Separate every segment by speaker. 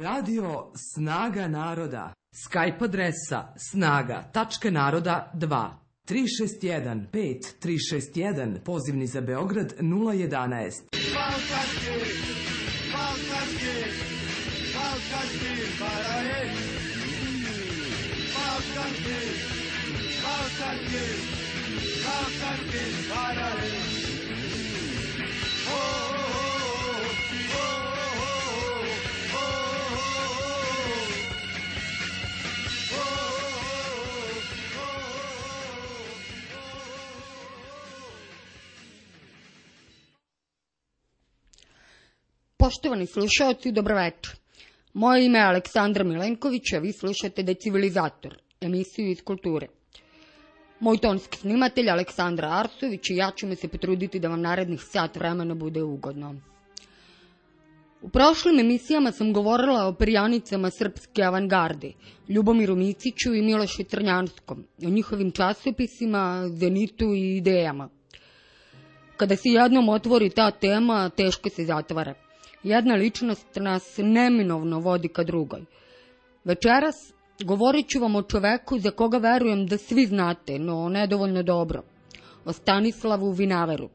Speaker 1: Radio Snaga naroda. Skype adresa snaga.naroda 2 361 5 361 pozivni za Beograd 011.
Speaker 2: Balkanski, Balkanski, Balkanski paralel. Balkanski, Balkanski, Balkanski paralel.
Speaker 3: Poštovani slušalci, dobroveče. Moje ime je Aleksandra Milenković, a vi slušate Decivilizator, emisiju iz kulture. Moj tonski snimatelj Aleksandra Arsović i ja ćemo se potruditi da vam narednih sat vremena bude ugodno. U prošlim emisijama sam govorila o perjanicama srpske avangarde, Ljubomiru Miciću i Milošu Crnjanskom, o njihovim časopisima, zenitu i idejama. Kada se jednom otvori ta tema, teško se zatvara. Jedna ličnost nas neminovno vodi ka drugoj. Večeras govorit ću vam o čoveku za koga verujem da svi znate, no nedovoljno dobro. O Stanislavu Vinaveru.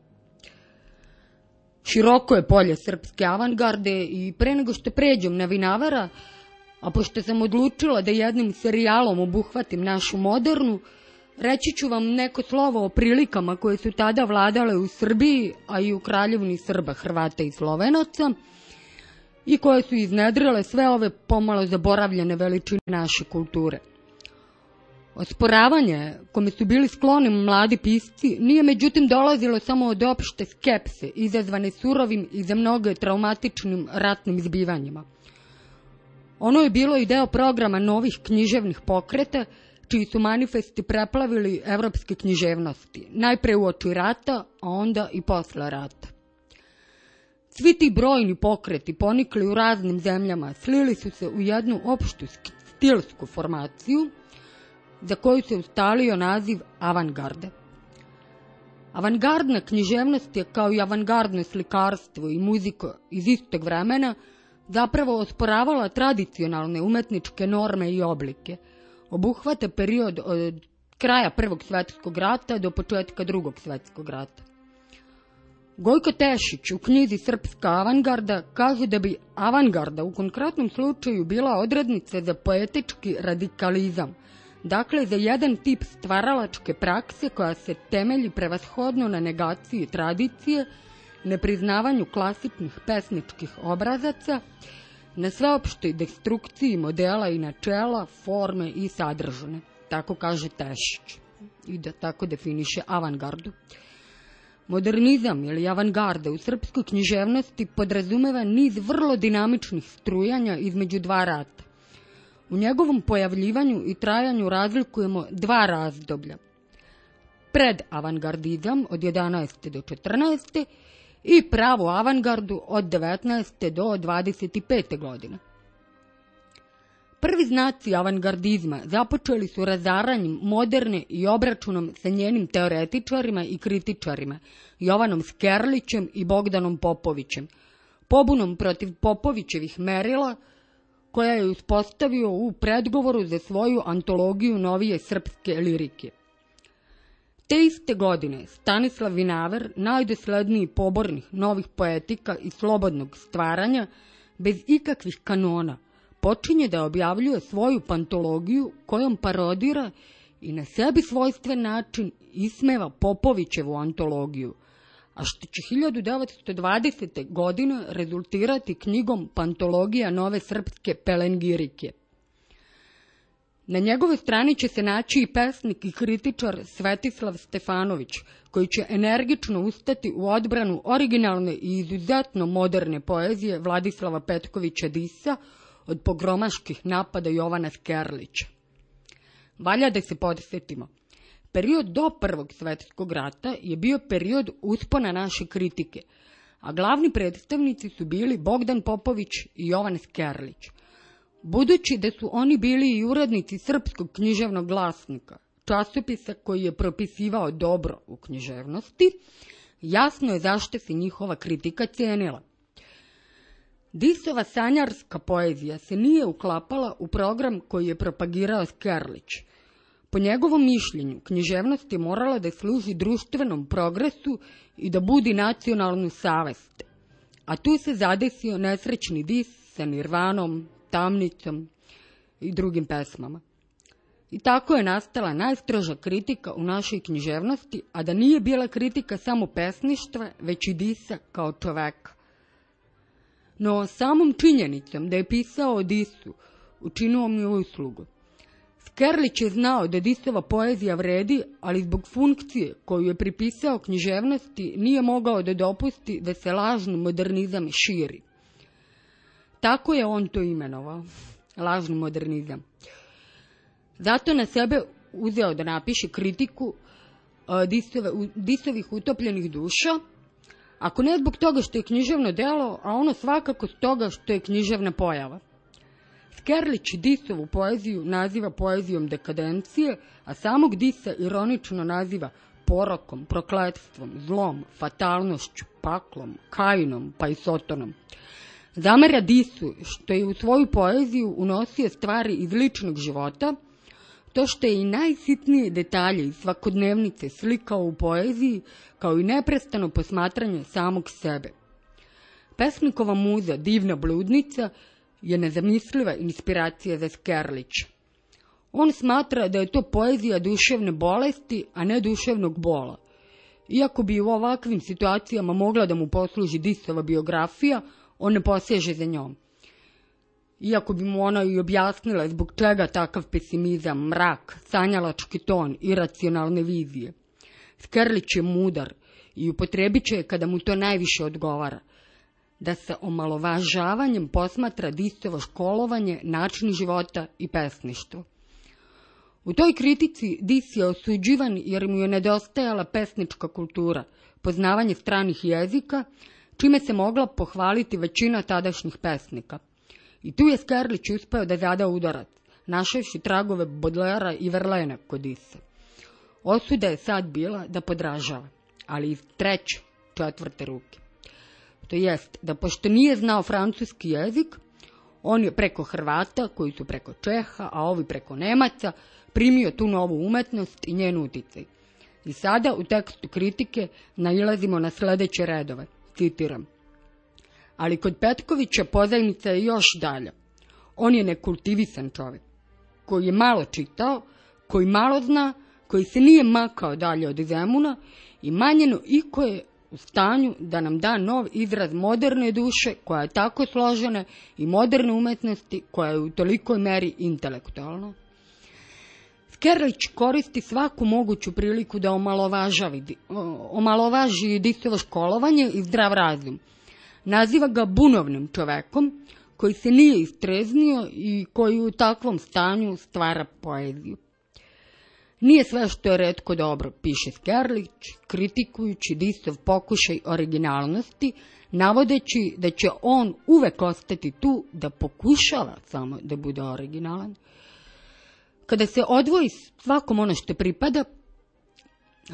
Speaker 3: Široko je polje srpske avangarde i pre nego što pređem na Vinavera, a pošto sam odlučila da jednim serijalom obuhvatim našu modernu, reći ću vam neko slovo o prilikama koje su tada vladale u Srbiji, a i u kraljevni Srba, Hrvata i Slovenaca, i koje su iznedrile sve ove pomalo zaboravljene veličine naše kulture. Osporavanje, kome su bili skloni mladi pisci, nije međutim dolazilo samo od opšte skepse, izazvane surovim i za mnoge traumatičnim ratnim zbivanjima. Ono je bilo i deo programa novih književnih pokreta, čiji su manifesti preplavili evropske književnosti, najpre u oči rata, a onda i posle rata. Svi ti brojni pokreti ponikli u raznim zemljama slili su se u jednu opštu stilsku formaciju, za koju se ustalio naziv avangarde. Avangardna književnost je kao i avangardno slikarstvo i muzika iz istog vremena zapravo osporavala tradicionalne umetničke norme i oblike. Obuhvata period od kraja Prvog svetskog rata do početka Drugog svetskog rata. Gojko Tešić u knjizi Srpska avangarda kaže da bi avangarda u konkretnom slučaju bila odrednica za poetički radikalizam, dakle za jedan tip stvaralačke prakse koja se temelji prevashodno na negaciji tradicije, nepriznavanju klasičnih pesničkih obrazaca, na sveopštoj destrukciji modela i načela, forme i sadržane. Tako kaže Tešić i da tako definiše avangardu. Modernizam ili avangarda u srpskoj književnosti podrazumeva niz vrlo dinamičnih strujanja između dva rata. U njegovom pojavljivanju i trajanju razlikujemo dva razdoblja. Pred avangardizam od 11. do 14. i pravu avangardu od 19. do 25. godine. Prvi znaci avangardizma započeli su razaranjem moderne i obračunom sa njenim teoretičarima i kritičarima, Jovanom Skerlićem i Bogdanom Popovićem, pobunom protiv Popovićevih merila, koja je uspostavio u predgovoru za svoju antologiju novije srpske lirike. Te iste godine Stanislav Vinaver, najdosledniji pobornih novih poetika i slobodnog stvaranja, bez ikakvih kanona, počinje da objavljuje svoju pantologiju kojom parodira i na sebi svojstven način ismeva Popovićevu antologiju, a što će 1920. godine rezultirati knjigom Pantologija nove srpske pelengirike. Na njegove strani će se naći i pesnik i kritičar Svetislav Stefanović, koji će energično ustati u odbranu originalne i izuzetno moderne poezije Vladislava Petkovića Disa od pogromaških napada Jovana Skerlića. Valja da se podsjetimo, period do Prvog svetskog rata je bio period uspona naše kritike, a glavni predstavnici su bili Bogdan Popović i Jovan Skerlić. Budući da su oni bili i urednici srpskog književnog glasnika, časopisa koji je propisivao dobro u književnosti, jasno je zašto se njihova kritika cijenila. Disova sanjarska poezija se nije uklapala u program koji je propagirao Skerlić. Po njegovom mišljenju, književnost je morala da služi društvenom progresu i da budi nacionalnu savest. A tu se zadesio nesrećni dis sa Nirvanom, Tamnicom i drugim pesmama. I tako je nastala najstroža kritika u našoj književnosti, a da nije bila kritika samo pesništva, već i disa kao čoveka. No samom činjenicom da je pisao o disu, učinuo mi uslugu. Skerlić je znao da disova poezija vredi, ali zbog funkcije koju je pripisao književnosti nije mogao da dopusti da se lažni modernizam širi. Tako je on to imenovao, lažni modernizam. Zato na sebe uzeo da napiše kritiku u- disovih utopljenih duša, ako ne zbog toga što je književno delo, a ono svakako s toga što je književna pojava. Skerlić Disovu poeziju naziva poezijom dekadencije, a samog Disa ironično naziva porokom, prokletstvom, zlom, fatalnošću, paklom, kainom, pa i sotonom. Zamera Disu što je u svoju poeziju unosio stvari iz ličnog života, to što je i najsitnije detalje iz svakodnevnice slikao u poeziji, kao i neprestano posmatranje samog sebe. Pesnikova muza Divna bludnica je nezamisliva inspiracija za Skerlića. On smatra da je to poezija duševne bolesti, a ne duševnog bola. Iako bi u ovakvim situacijama mogla da mu posluži Disova biografija, on ne poseže za njom. Iako bi mu ona i objasnila zbog čega takav pesimizam, mrak, sanjalački ton, iracionalne vizije. Skerlić je mudar i upotrebit će je kada mu to najviše odgovara da se omalovažavanjem posmatra Disovo školovanje, način života i pesništvo. U toj kritici Dis je osuđivan jer mu je nedostajala pesnička kultura, poznavanje stranih jezika, čime se mogla pohvaliti većina tadašnjih pesnika. I tu je Skerlić uspeo da zada udarac, našavši tragove Bodlera i Verlena kod Disa. Osuda je sad bila da podražava, ali iz treće, četvrte ruke. To jest da pošto nije znao francuski jezik, on je preko Hrvata, koji su preko Čeha, a ovi preko Nemaca, primio tu novu umetnost i njen uticaj. I sada u tekstu kritike nailazimo na sledeće redove, citiram. Ali kod Petkovića pozajmica je još dalja. On je nekultivisan čovjek, koji je malo čitao, koji malo zna, koji se nije makao dalje od Zemuna i manjeno iko je u stanju da nam da nov izraz moderne duše koja je tako složena i moderne umetnosti koja je u tolikoj meri intelektualna. Skerlić koristi svaku moguću priliku da omalovažavi, omalovaži Disovo školovanje i zdrav razum. Naziva ga bunovnim čovekom koji se nije istreznio i koji u takvom stanju stvara poeziju. Nije sve što je redko dobro, piše Skerlić, kritikujući Disov pokušaj originalnosti, navodeći da će on uvek ostati tu da pokušava samo da bude originalan. Kada se odvoji svakom ono što pripada,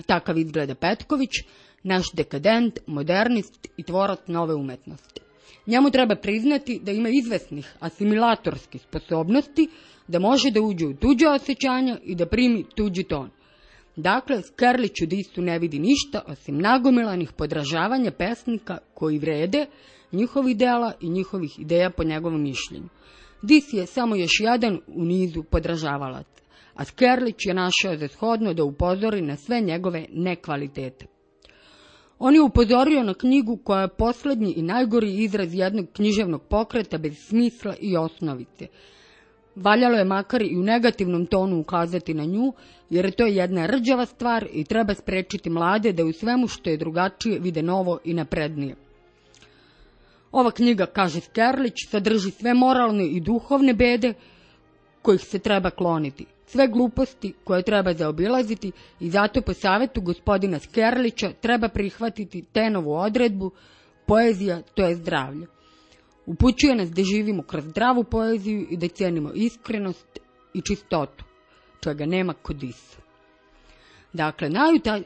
Speaker 3: takav izgleda Petković, naš dekadent, modernist i tvorac nove umetnosti. Njemu treba priznati da ima izvesnih asimilatorskih sposobnosti, da može da uđe u tuđe osjećanja i da primi tuđi ton. Dakle, Skerlić u Disu ne vidi ništa osim nagomilanih podražavanja pesnika koji vrede njihovih dela i njihovih ideja po njegovom mišljenju. Dis je samo još jedan u nizu podražavalaca, a Skerlić je našao za shodno da upozori na sve njegove nekvalitete. On je upozorio na knjigu koja je poslednji i najgori izraz jednog književnog pokreta bez smisla i osnovice. Valjalo je makar i u negativnom tonu ukazati na nju, jer to je jedna rđava stvar i treba sprečiti mlade da u svemu što je drugačije vide novo i naprednije. Ova knjiga, kaže Skerlić, sadrži sve moralne i duhovne bede kojih se treba kloniti, sve gluposti koje treba zaobilaziti i zato po savetu gospodina Skerlića treba prihvatiti tenovu odredbu poezija to je zdravlje. Upućuje nas da živimo kroz zdravu poeziju i da cijenimo iskrenost i čistotu, čega nema kod Isa. Dakle,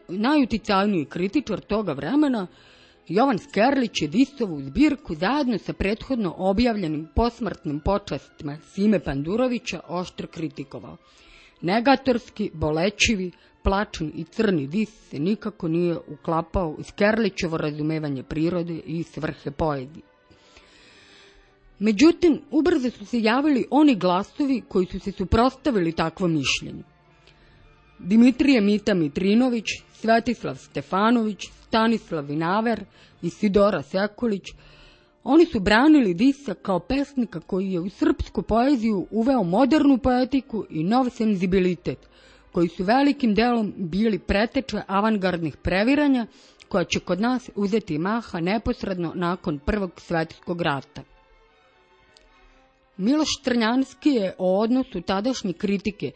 Speaker 3: najuticajniji kritičar toga vremena Jovan Skerlić je Disovu zbirku zajedno sa prethodno objavljenim posmrtnim počastima Sime Pandurovića oštro kritikovao. Negatorski, bolečivi, plačan i crni dis se nikako nije uklapao u Skerlićevo razumevanje prirode i svrhe poezije. Međutim, ubrzo su se javili oni glasovi koji su se suprostavili takvom mišljenju. Dimitrije Mita Mitrinović, Svetislav Stefanović, Stanislav Vinaver i Sidora Sekulić, oni su branili Disa kao pesnika koji je u srpsku poeziju uveo modernu poetiku i nov senzibilitet, koji su velikim delom bili preteče avangardnih previranja koja će kod nas uzeti maha neposredno nakon Prvog svetskog rata. Miloš Trnjanski je o odnosu tadašnje kritike,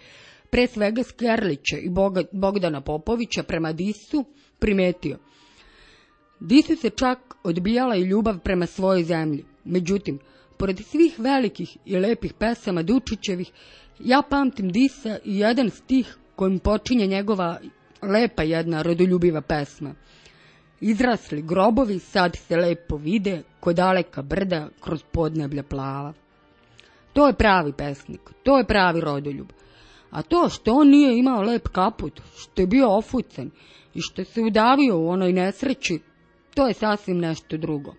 Speaker 3: pre svega Skerlića i Bogdana Popovića prema Disu, primetio. Disu se čak odbijala i ljubav prema svojoj zemlji. Međutim, pored svih velikih i lepih pesama Dučićevih, ja pamtim Disa i jedan stih kojim počinje njegova lepa jedna rodoljubiva pesma. Izrasli grobovi sad se lepo vide, ko daleka brda kroz podneblja plava. To je pravi pesnik, to je pravi rodoljub. A to što on nije imao lep kaput, što je bio ofucen i što se udavio u onoj nesreći, to je sasvim nešto drugo.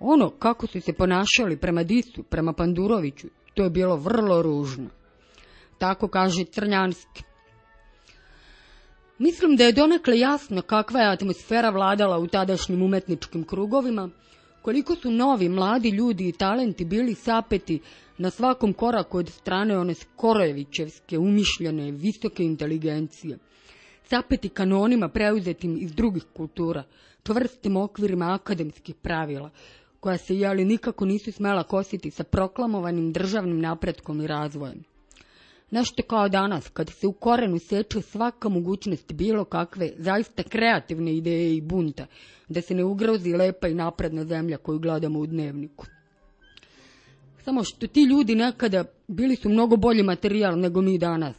Speaker 3: Ono kako su se ponašali prema Disu, prema Panduroviću, to je bilo vrlo ružno. Tako kaže Crnjanski. Mislim da je donekle jasno kakva je atmosfera vladala u tadašnjim umetničkim krugovima, koliko su novi, mladi ljudi i talenti bili sapeti na svakom koraku od strane one Skorojevićevske, umišljene, visoke inteligencije. Sapeti kanonima preuzetim iz drugih kultura, čvrstim okvirima akademskih pravila, koja se jeli nikako nisu smela kositi sa proklamovanim državnim napretkom i razvojem. Nešto kao danas, kad se u korenu seče svaka mogućnost bilo kakve zaista kreativne ideje i bunta, da se ne ugrozi lepa i napredna zemlja koju gledamo u dnevniku. Samo što ti ljudi nekada bili su mnogo bolji materijal nego mi danas.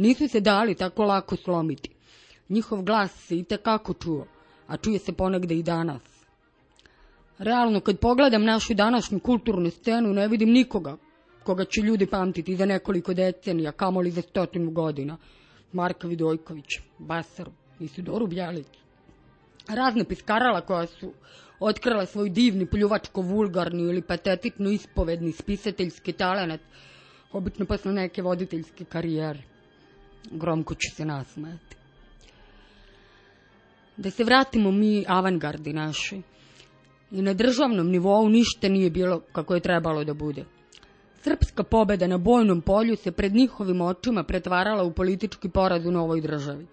Speaker 3: Nisu se dali tako lako slomiti. Njihov glas se i tekako čuo, a čuje se ponegde i danas. Realno, kad pogledam našu današnju kulturnu scenu, ne vidim nikoga koga će ljudi pamtiti za nekoliko decenija, kamoli za stotinu godina. Marka Vidojković, Basaru, Isidoru Bjelicu. Razne piskarala koja su otkrila svoj divni pljuvačko-vulgarni ili patetično ispovedni spisateljski talenat, obično posle neke voditeljske karijere. Gromko će se nasmeti. Da se vratimo mi avangardi naše. I na državnom nivou ništa nije bilo kako je trebalo da bude. Srpska pobeda na bojnom polju se pred njihovim očima pretvarala u politički poraz u novoj državi.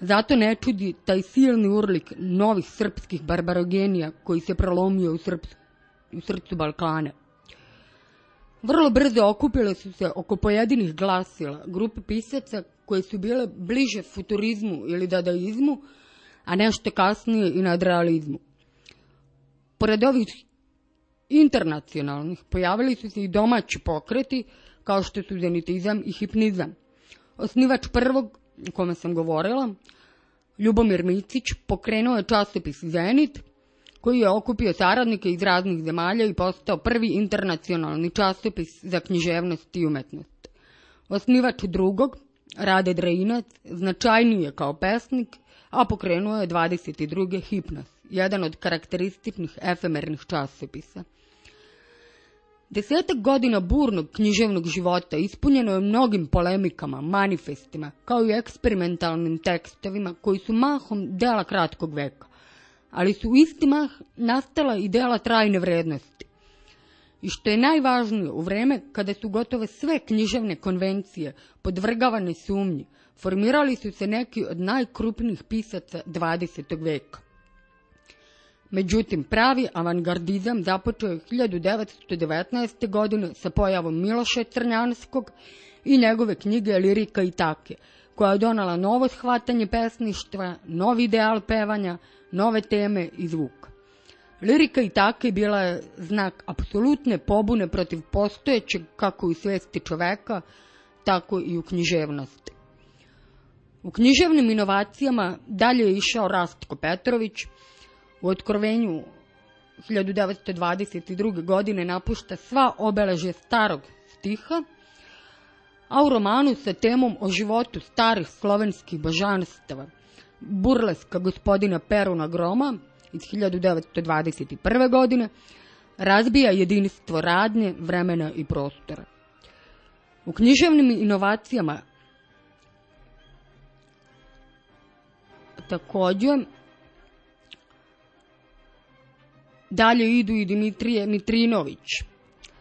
Speaker 3: Zato ne čudi taj silni urlik novih srpskih barbarogenija koji se prolomio u, Srps, u srcu Balkana. Vrlo brzo okupile su se oko pojedinih glasila grupe pisaca koje su bile bliže futurizmu ili dadaizmu, a nešto kasnije i nadrealizmu. Pored ovih internacionalnih pojavili su se i domaći pokreti kao što su zenitizam i hipnizam. Osnivač prvog, o kome sam govorila, Ljubomir Micić, pokrenuo je časopis Zenit, koji je okupio saradnike iz raznih zemalja i postao prvi internacionalni časopis za književnost i umetnost. Osnivač drugog, Rade Drejinac, značajniji je kao pesnik, a pokrenuo je 22. Hipnos, jedan od karakterističnih efemernih časopisa. Desetak godina burnog književnog života ispunjeno je mnogim polemikama, manifestima, kao i eksperimentalnim tekstovima koji su mahom dela kratkog veka, ali su u isti mah nastala i dela trajne vrednosti. I što je najvažnije, u vreme kada su gotove sve književne konvencije podvrgavane sumnji, formirali su se neki od najkrupnijih pisaca 20. veka. Međutim, pravi avangardizam započeo je 1919. godine sa pojavom Miloša Crnjanskog i njegove knjige Lirika i take, koja je donala novo shvatanje pesništva, novi ideal pevanja, nove teme i zvuk. Lirika i bila je znak apsolutne pobune protiv postojećeg kako u svesti čoveka, tako i u književnosti. U književnim inovacijama dalje je išao Rastko Petrović, U otkrovenju 1922. godine napušta sva obeležje starog stiha, a u romanu sa temom o životu starih slovenskih božanstava, burleska gospodina Peruna Groma iz 1921. godine, razbija jedinstvo radnje, vremena i prostora. U književnim inovacijama takođe dalje idu i Dimitrije Mitrinović,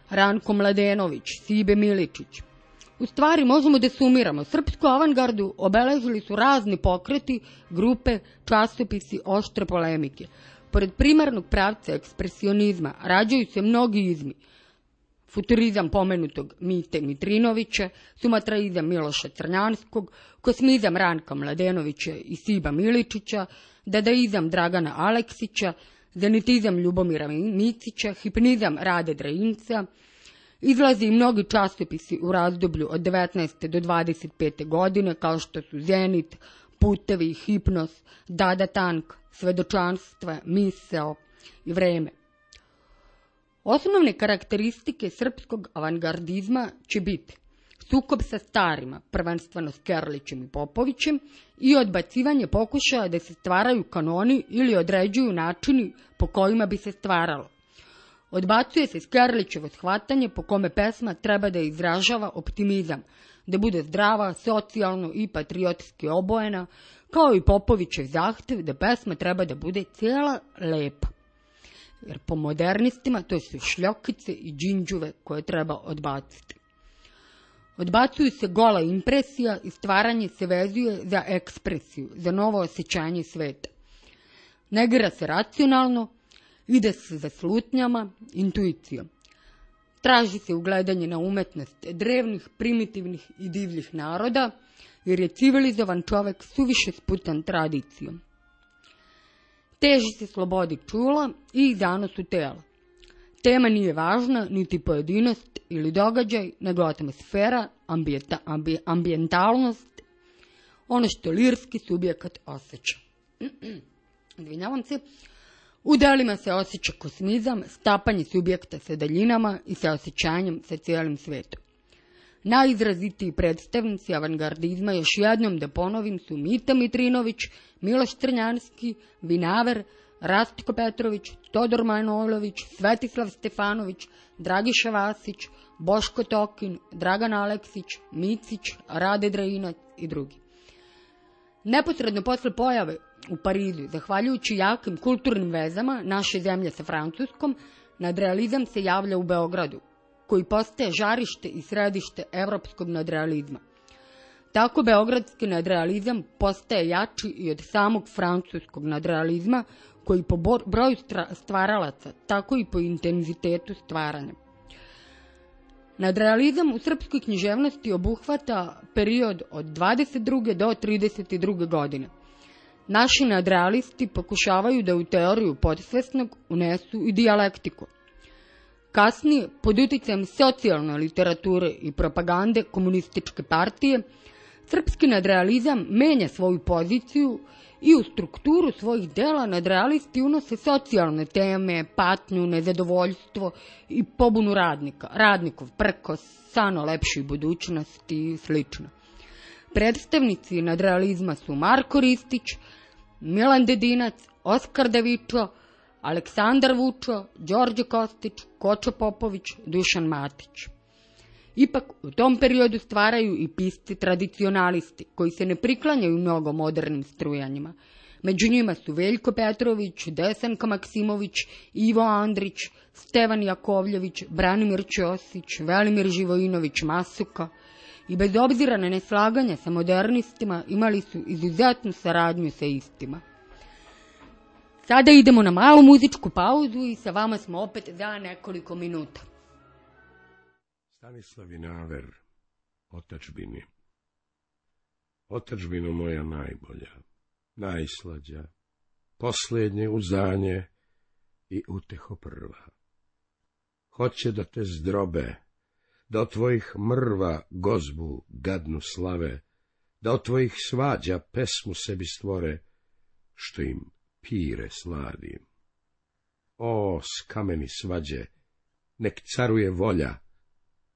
Speaker 3: Ranko Mladenović, Sibe Miličić. U stvari možemo da sumiramo. Srpsku avangardu obeležili su razni pokreti, grupe, časopisi, oštre polemike. Pored primarnog pravca ekspresionizma rađaju se mnogi izmi. Futurizam pomenutog Mite Mitrinovića, sumatraizam Miloša Crnjanskog, kosmizam Ranka Mladenovića i Siba Miličića, dadaizam Dragana Aleksića, zenitizam Ljubomira Micića, hipnizam Rade Drajinca, Izlazi i mnogi časopisi u razdoblju od 19. do 25. godine, kao što su Zenit, Putevi, Hipnos, Dada Tank, Svedočanstva, Miseo i Vreme. Osnovne karakteristike srpskog avangardizma će biti sukob sa starima, prvenstveno s Kerlićem i Popovićem, i odbacivanje pokušaja da se stvaraju kanoni ili određuju načini po kojima bi se stvaralo. Odbacuje se Skerlićevo shvatanje po kome pesma treba da izražava optimizam, da bude zdrava, socijalno i patriotski obojena, kao i Popovićev zahtev da pesma treba da bude cijela lepa. Jer po modernistima to su šljokice i džinđuve koje treba odbaciti. Odbacuju se gola impresija i stvaranje se vezuje za ekspresiju, za novo osjećanje sveta. Negira se racionalno, ide se za slutnjama, intuicijom. Traži se ugledanje na umetnost drevnih, primitivnih i divljih naroda, jer je civilizovan čovek suviše sputan tradicijom. Teži se slobodi čula i zanosu tela. Tema nije važna, niti pojedinost ili događaj, nego atmosfera, ambijeta, ambi, ambijentalnost, ono što lirski subjekat osjeća. Odvinjavam se. U delima se osjeća kosmizam, stapanje subjekta sa daljinama i sa osjećanjem sa cijelim svetom. Najizrazitiji predstavnici avangardizma, još jednom da ponovim, su Mita Mitrinović, Miloš Trnjanski, Vinaver, Rastiko Petrović, Todor Manojlović, Svetislav Stefanović, Dragiša Vasić, Boško Tokin, Dragan Aleksić, Micić, Rade Drajinac i drugi. Neposredno posle pojave u Parizu, zahvaljujući jakim kulturnim vezama naše zemlje sa Francuskom, nadrealizam se javlja u Beogradu, koji postaje žarište i središte evropskog nadrealizma. Tako beogradski nadrealizam postaje jači i od samog francuskog nadrealizma, koji po broju stvaralaca, tako i po intenzitetu stvaranja. Nadrealizam u srpskoj književnosti obuhvata period od 22. do 32. godine. Naši nadrealisti pokušavaju da u teoriju podsvesnog unesu i dijalektiku. Kasnije, pod uticajem socijalne literature i propagande komunističke partije, srpski nadrealizam menja svoju poziciju i u strukturu svojih dela nadrealisti unose socijalne teme, patnju, nezadovoljstvo i pobunu radnika, radnikov prko, sano lepšoj budućnosti i slično. Predstavnici nadrealizma su Marko Ristić, Milan Dedinac, Oskar Devičo, Aleksandar Vučo, Đorđe Kostić, Kočo Popović, Dušan Matić. Ipak u tom periodu stvaraju i pisci tradicionalisti, koji se ne priklanjaju mnogo modernim strujanjima. Među njima su Veljko Petrović, Desanka Maksimović, Ivo Andrić, Stevan Jakovljević, Branimir Ćosić, Velimir Živojinović Masuka i bez obzira na neslaganje sa modernistima imali su izuzetnu saradnju sa istima. Sada idemo na malu muzičku pauzu i sa vama smo opet za nekoliko minuta.
Speaker 4: Stanislav Vinaver, otačbini. Otačbino moja najbolja, najslađa, posljednje uzanje i uteho prva. Hoće da te zdrobe, da od tvojih mrva gozbu gadnu slave, da od tvojih svađa pesmu sebi stvore, što im pire sladim. O, s kameni svađe, nek caruje volja,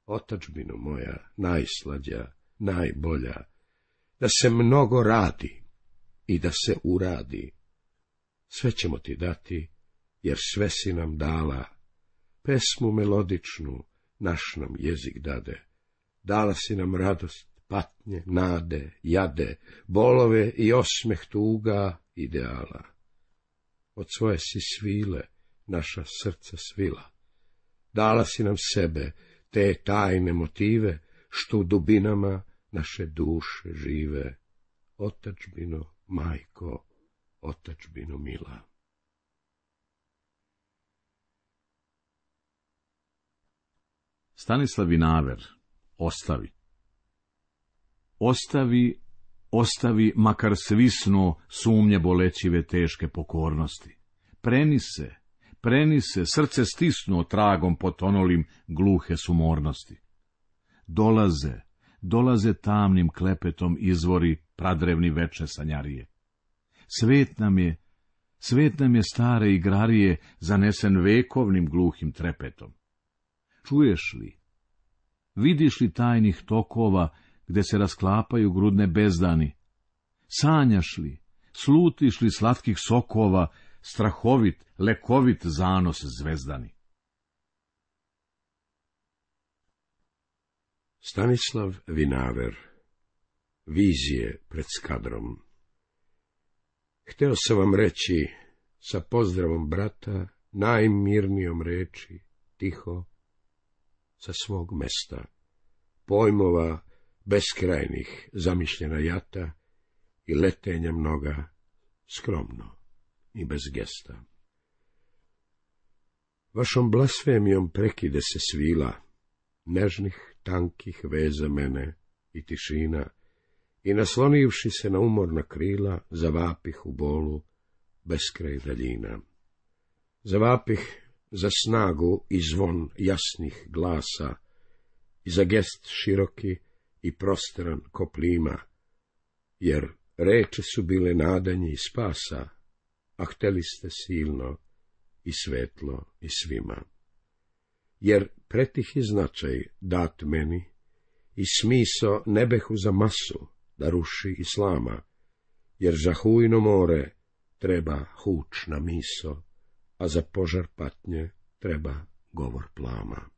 Speaker 4: otačbino moja, najslađa, najbolja, da se mnogo radi i da se uradi. Sve ćemo ti dati, jer sve si nam dala, pesmu melodičnu, naš nam jezik dade. Dala si nam radost, patnje, nade, jade, bolove i osmeh tuga ideala. Od svoje si svile, naša srca svila. Dala si nam sebe, te tajne motive, što u dubinama naše duše žive. Otačbino, majko, otačbino mila.
Speaker 5: Stanislav Vinaver, ostavi. Ostavi, ostavi, makar svisno sumnje bolećive teške pokornosti. Preni se, preni se, srce stisnuo tragom potonolim gluhe sumornosti. Dolaze, dolaze tamnim klepetom izvori pradrevni veče sanjarije. Svet nam je, svet nam je stare igrarije zanesen vekovnim gluhim trepetom. Čuješ li? Vidiš li tajnih tokova gde se rasklapaju grudne bezdani? Sanjaš li? Slutiš li slatkih sokova, strahovit, lekovit zanos zvezdani?
Speaker 4: Stanislav Vinaver Vizije pred skadrom Hteo sam vam reći, sa pozdravom brata, najmirnijom reči, tiho, sa svog mesta, pojmova beskrajnih zamišljena jata i letenja mnoga, skromno i bez gesta. Vašom blasfemijom prekide se svila, nežnih, tankih veza mene i tišina, i naslonivši se na umorna krila, zavapih u bolu, beskraj daljina. Zavapih za snagu i zvon jasnih glasa, i za gest široki i prostran koplima, jer reče su bile nadanje i spasa, a hteli ste silno i svetlo i svima. Jer pretihi značaj dat meni i smiso nebehu za masu da ruši islama, jer za hujno more treba hučna miso, a za požar patnje treba govor plama.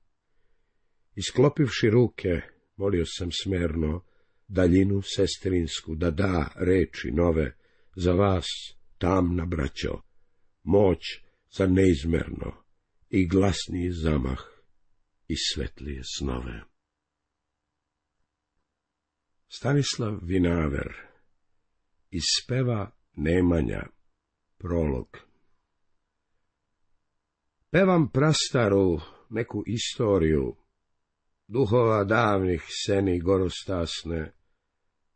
Speaker 4: Isklopivši ruke, molio sam smerno daljinu sestrinsku da da reči nove za vas, tamna braćo, moć za neizmerno i glasniji zamah i svetlije snove. Stanislav Vinaver iz speva Nemanja, prolog Pevam prastaru neku istoriju, duhova davnih seni gorostasne,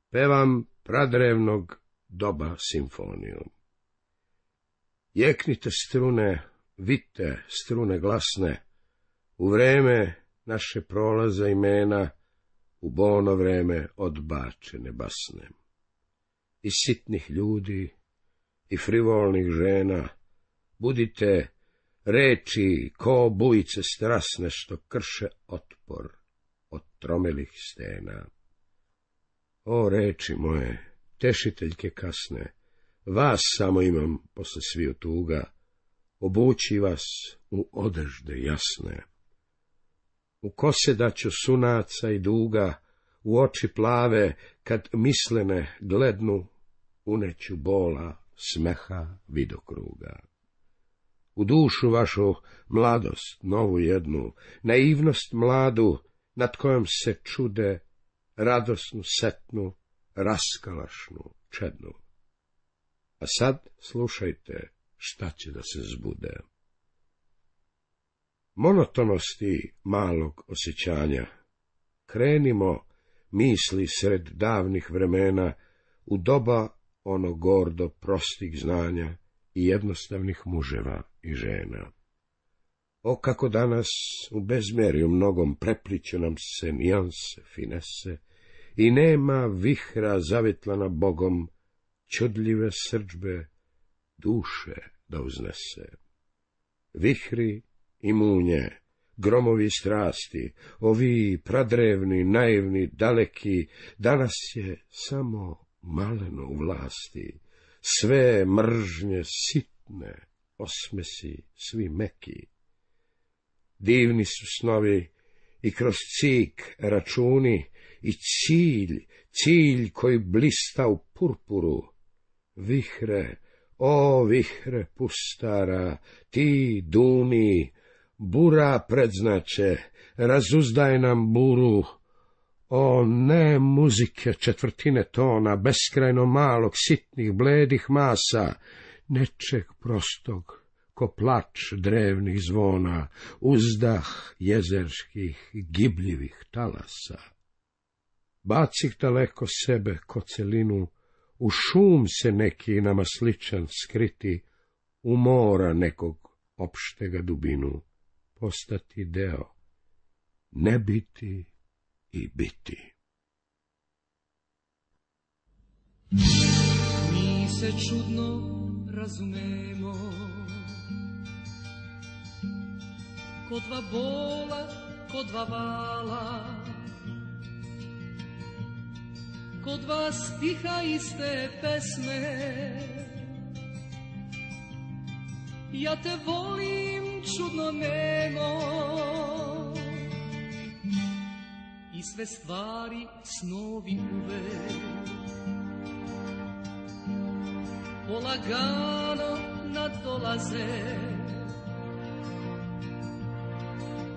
Speaker 4: pevam pradrevnog doba simfoniju. Jeknite strune, vite strune glasne, u vreme naše prolaza imena, u bolno vreme odbačene basne. I sitnih ljudi, i frivolnih žena, budite reči ko bujice strasne što krše otpor od tromelih stena. O reči moje, tešiteljke kasne, vas samo imam posle sviju tuga, obući vas u odežde jasne. U kose daću sunaca i duga, u oči plave, kad mislene glednu, uneću bola, smeha, vidokruga u dušu vašu mladost, novu jednu, naivnost mladu, nad kojom se čude, radosnu setnu, raskalašnu, čednu. A sad slušajte šta će da se zbude. Monotonosti malog osjećanja. Krenimo misli sred davnih vremena u doba ono gordo prostih znanja i jednostavnih muževa i žena. O kako danas u bezmerju mnogom prepliću nam se nijanse, finese, i nema vihra zavitlana Bogom, čudljive srđbe, duše da uznese. Vihri i munje, gromovi strasti, ovi pradrevni, naivni, daleki, danas je samo maleno u vlasti. Sve mržnje sitne, osmesi, svi meki. Divni su snovi i kroz cik računi i cilj, cilj koji blista u purpuru. Vihre, o vihre pustara, ti duni, bura predznače, razuzdaj nam buru. O ne muzike četvrtine tona, beskrajno malog, sitnih, bledih masa, nečeg prostog, ko plač drevnih zvona, uzdah jezerskih gibljivih talasa. Bacih daleko sebe ko celinu, u šum se neki nama sličan skriti, u mora nekog opštega dubinu, postati deo, ne biti i biti.
Speaker 6: Mi se čudno разумемо Ко два бола, ко два вала Ко два стиха исте песме Ја те волим чудно немо И све ствари снови увек polagano nadolaze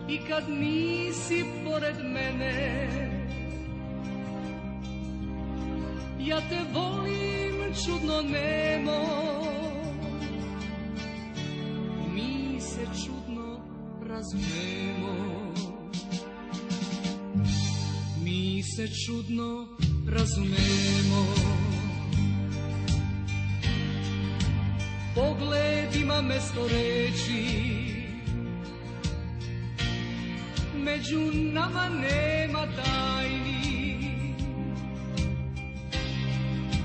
Speaker 6: I kad nisi pored mene Ja te volim čudno nemo Mi se čudno razumemo Mi se čudno razumemo Pogled ima mesto reči Među nama nema tajni.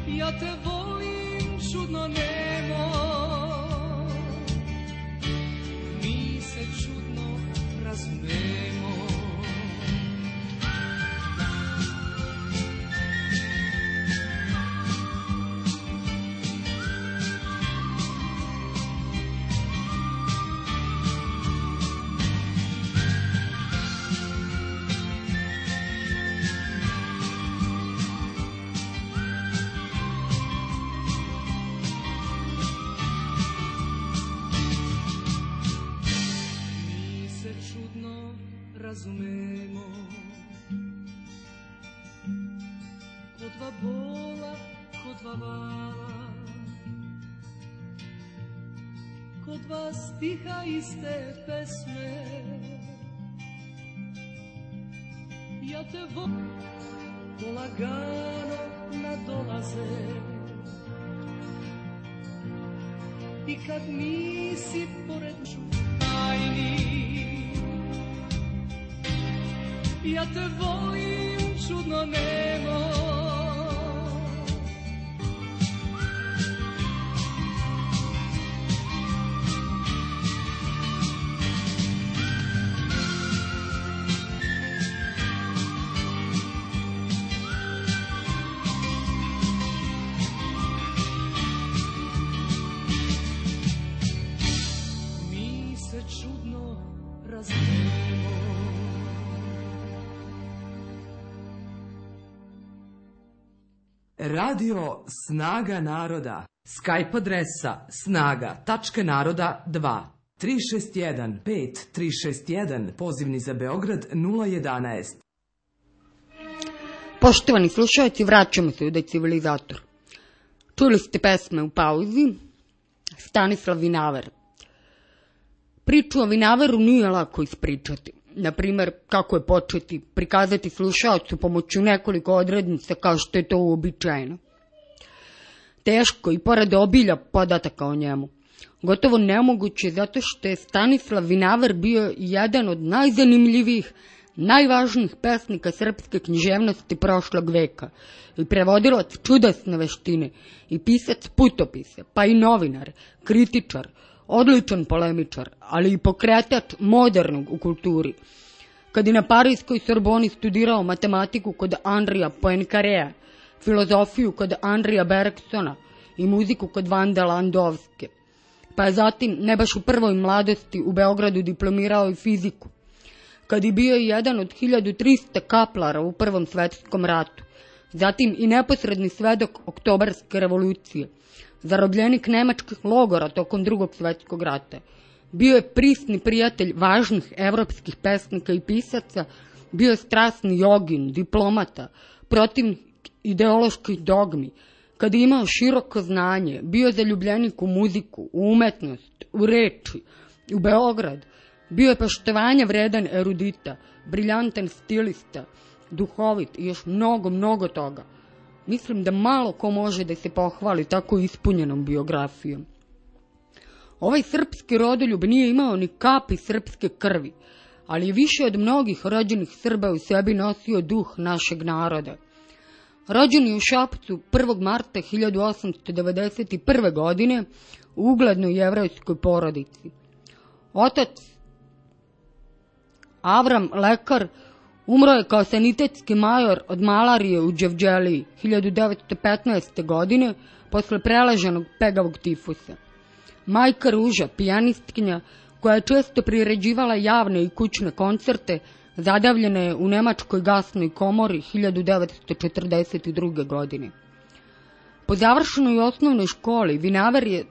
Speaker 6: Ja te volim čudno nemo stiha iste pesme. Ja te volim. Polagano nadolaze. I kad nisi pored tajni. Ja te volim čudno nemo
Speaker 1: Radio Snaga naroda. Skype adresa snaga.naroda 2 361 5 361 pozivni za Beograd 011
Speaker 3: Poštovani slušalci, vraćamo se u decivilizator. Čuli ste pesme u pauzi, Stanislav Vinaver. Priču o Vinaveru nije lako ispričati. Naprimer, kako je početi prikazati slušalcu pomoću nekoliko odrednica kao što je to uobičajeno. Teško i pored obilja podataka o njemu. Gotovo nemoguće zato što je Stanislav Vinaver bio jedan od najzanimljivijih, najvažnijih pesnika srpske književnosti prošlog veka i prevodilac čudesne veštine i pisac putopise, pa i novinar, kritičar, Odličan polemičar, ali i pokretač modernog u kulturi. Kad je na Parijskoj Sorboni studirao matematiku kod Andrija Poenkarea, filozofiju kod Andrija Bergsona i muziku kod Vanda Landovske, pa je zatim, ne baš u prvoj mladosti, u Beogradu diplomirao i fiziku. Kad je bio jedan od 1300 kaplara u Prvom svetskom ratu, zatim i neposredni svedok Oktobarske revolucije, zarobljenik nemačkih logora tokom drugog svetskog rata. Bio je prisni prijatelj važnih evropskih pesnika i pisaca, bio je strasni jogin, diplomata, protivnik ideoloških dogmi, kada je imao široko znanje, bio zaljubljenik u muziku, u umetnost, u reči, u Beograd, bio je poštovanja vredan erudita, briljantan stilista, duhovit i još mnogo, mnogo toga. Mislim da malo ko može da se pohvali tako ispunjenom biografijom. Ovaj srpski rodoljub nije imao ni kapi srpske krvi, ali je više od mnogih rođenih Srba u sebi nosio duh našeg naroda. Rođen je u Šapcu 1. marta 1891. godine u uglednoj jevrajskoj porodici. Otac Avram, lekar, umro je kao sanitetski major od malarije u Đevđeliji 1915. godine posle preleženog pegavog tifusa. Majka Ruža, pijanistkinja, koja je često priređivala javne i kućne koncerte, zadavljena je u Nemačkoj gasnoj komori 1942. godine. Po završenoj osnovnoj školi Vinaver je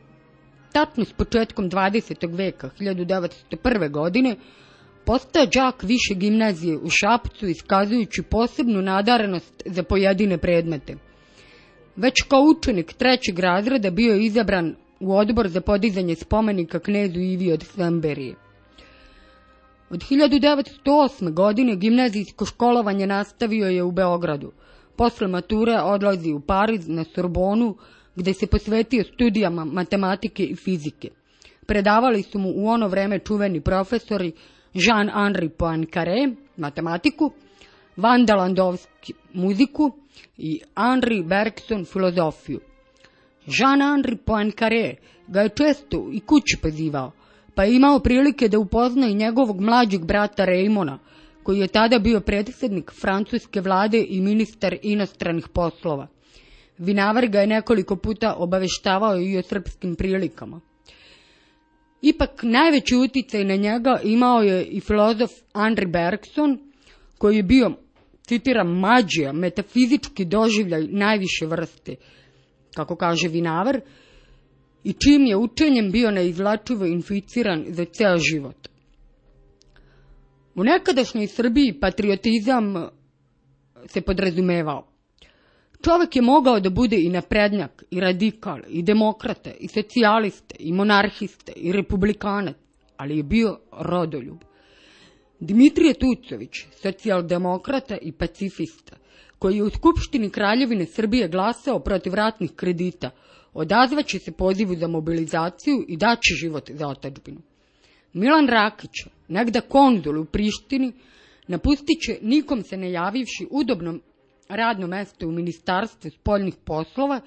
Speaker 3: tačno s početkom 20. veka 1901. godine postao đak više gimnazije u Šapcu iskazujući posebnu nadarenost za pojedine predmete. Već kao učenik trećeg razreda bio je izabran u odbor za podizanje spomenika knezu Ivi od Semberije. Od 1908. godine gimnazijsko školovanje nastavio je u Beogradu. Posle mature odlazi u Pariz na Sorbonu, gde se posvetio studijama matematike i fizike. Predavali su mu u ono vreme čuveni profesori Jean-Henri Poincaré, matematiku, Vanda Landowski, muziku i Henri Bergson, filozofiju. Jean-Henri Poincaré ga je često i kući pozivao, pa je imao prilike da upozna i njegovog mlađeg brata Raymona, koji je tada bio predsednik francuske vlade i ministar inostranih poslova. Vinavar ga je nekoliko puta obaveštavao i o srpskim prilikama. Ipak najveći uticaj na njega imao je i filozof Andri Bergson, koji je bio, citiram, mađija, metafizički doživljaj najviše vrste, kako kaže Vinavar, i čim je učenjem bio neizlačivo inficiran za ceo život. U nekadašnjoj Srbiji patriotizam se podrazumevao. Čovek je mogao da bude i naprednjak, i radikal, i demokrata, i socijalista, i monarhista, i republikanac, ali je bio rodoljub. Dimitrije Tucović, socijaldemokrata i pacifista, koji je u Skupštini Kraljevine Srbije glasao protiv ratnih kredita, odazvaće se pozivu za mobilizaciju i daće život za otačbinu. Milan Rakić, negda konzul u Prištini, napustit će nikom se ne javivši udobnom radno mesto u Ministarstvu spoljnih poslova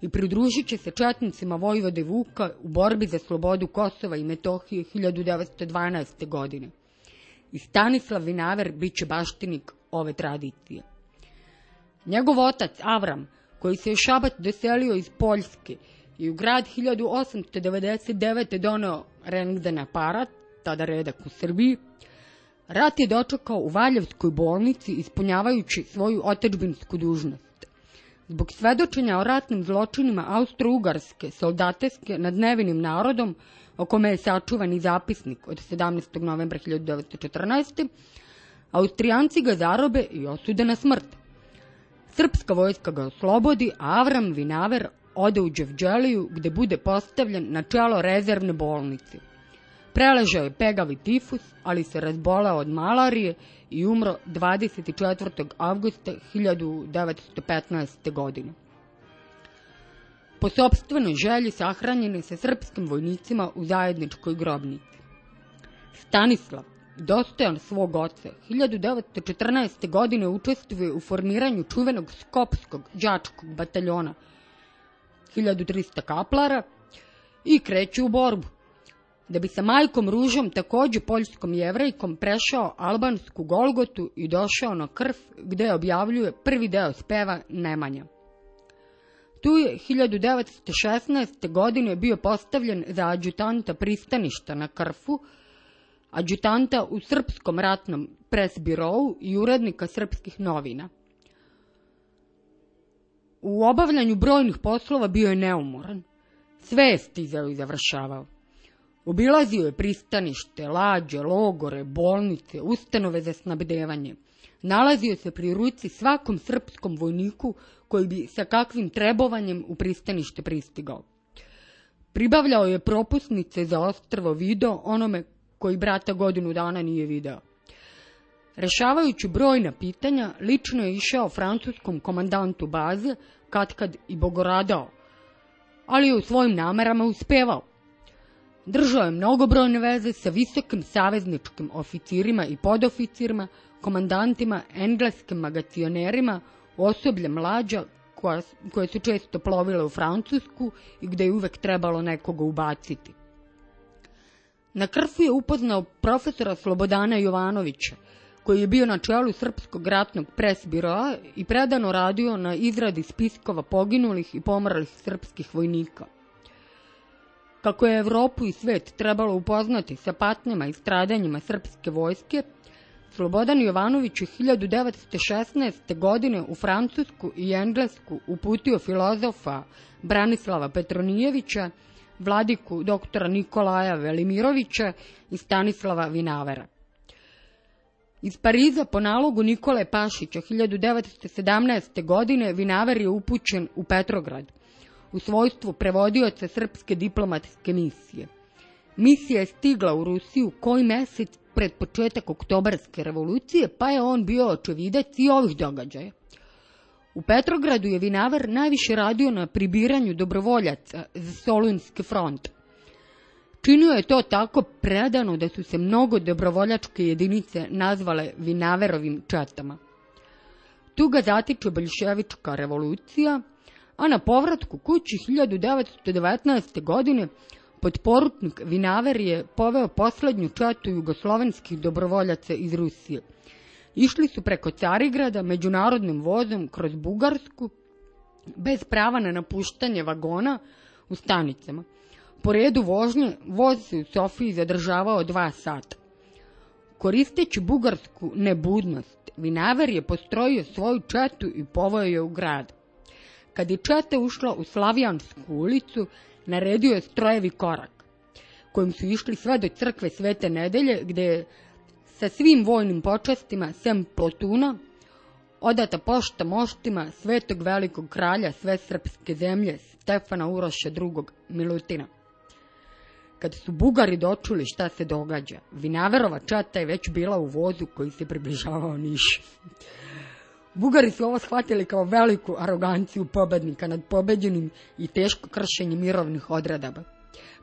Speaker 3: i pridružit će se četnicima Vojvode Vuka u borbi za slobodu Kosova i Metohije 1912. godine. I Stanislav Vinaver bit će baštinik ove tradicije. Njegov otac Avram, koji se je Šabat doselio iz Poljske i u grad 1899. doneo rengden aparat, tada redak u Srbiji, Rat je dočekao u Valjevskoj bolnici ispunjavajući svoju otečbinsku dužnost. Zbog svedočenja o ratnim zločinima Austro-Ugarske soldateske nad nevinim narodom, o kome je sačuvan i zapisnik od 17. novembra 1914. Austrijanci ga zarobe i osude na smrt. Srpska vojska ga oslobodi, a Avram Vinaver ode u Đevđeliju gde bude postavljen na čelo rezervne bolnice. Preležao je pegavi tifus, ali se razbolao od malarije i umro 24. avgusta 1915. godine. Po sobstvenoj želji sahranjen je sa srpskim vojnicima u zajedničkoj grobnici. Stanislav, dostojan svog oca, 1914. godine učestvuje u formiranju čuvenog Skopskog đačkog bataljona 1300 kaplara i kreće u borbu. Da bi sa majkom Ružom, takođe poljskom jevrejkom, prešao albansku Golgotu i došao na krv gde objavljuje prvi deo speva Nemanja. Tu je 1916. godine bio postavljen za adjutanta pristaništa na Krfu, adjutanta u Srpskom ratnom presbirovu i urednika srpskih novina. U obavljanju brojnih poslova bio je neumoran. Sve je stizao i završavao. Obilazio je pristanište, lađe, logore, bolnice, ustanove za snabdevanje. Nalazio se pri ruci svakom srpskom vojniku koji bi sa kakvim trebovanjem u pristanište pristigao. Pribavljao je propusnice za ostrvo Vido onome koji brata godinu dana nije video. Rešavajući brojna pitanja, lično je išao francuskom komandantu baze, katkad i bogoradao, ali je u svojim namerama uspevao. Držao je mnogobrojne veze sa visokim savezničkim oficirima i podoficirima, komandantima, engleskim magacionerima, osoblje mlađa koje su često plovile u Francusku i gde je uvek trebalo nekoga ubaciti. Na krfu je upoznao profesora Slobodana Jovanovića, koji je bio na čelu Srpskog ratnog presbiroa i predano radio na izradi spiskova poginulih i pomrlih srpskih vojnika. Kako je Evropu i svet trebalo upoznati sa patnjama i stradanjima srpske vojske, Slobodan Jovanović u 1916. godine u Francusku i Englesku uputio filozofa Branislava Petronijevića, vladiku doktora Nikolaja Velimirovića i Stanislava Vinavera. Iz Pariza po nalogu Nikole Pašića 1917. godine Vinaver je upućen u Petrograd u svojstvu prevodioca srpske diplomatske misije. Misija je stigla u Rusiju koji mesec pred početak oktobarske revolucije, pa je on bio očevidac i ovih događaja. U Petrogradu je Vinaver najviše radio na pribiranju dobrovoljaca za Solunski front. Činio je to tako predano da su se mnogo dobrovoljačke jedinice nazvale Vinaverovim četama. Tu ga zatiče bolševička revolucija, a na povratku kući 1919. godine podporutnik Vinaver je poveo poslednju četu jugoslovenskih dobrovoljaca iz Rusije. Išli su preko Carigrada međunarodnim vozom kroz Bugarsku, bez prava na napuštanje vagona u stanicama. Po redu vožnje, voz se u Sofiji zadržavao dva sata. Koristeći bugarsku nebudnost, Vinaver je postrojio svoju četu i poveo je u grad. Kad je četa ušla u Slavijansku ulicu, naredio je strojevi korak, kojim su išli sve do crkve Svete nedelje, gde je sa svim vojnim počastima, sem plotuna, odata pošta moštima svetog velikog kralja sve srpske zemlje Stefana Uroša II. Milutina. Kad su Bugari dočuli šta se događa, Vinaverova čata je već bila u vozu koji se približavao Nišu. Bugari su ovo shvatili kao veliku aroganciju pobednika nad pobeđenim i teško kršenje mirovnih odredaba.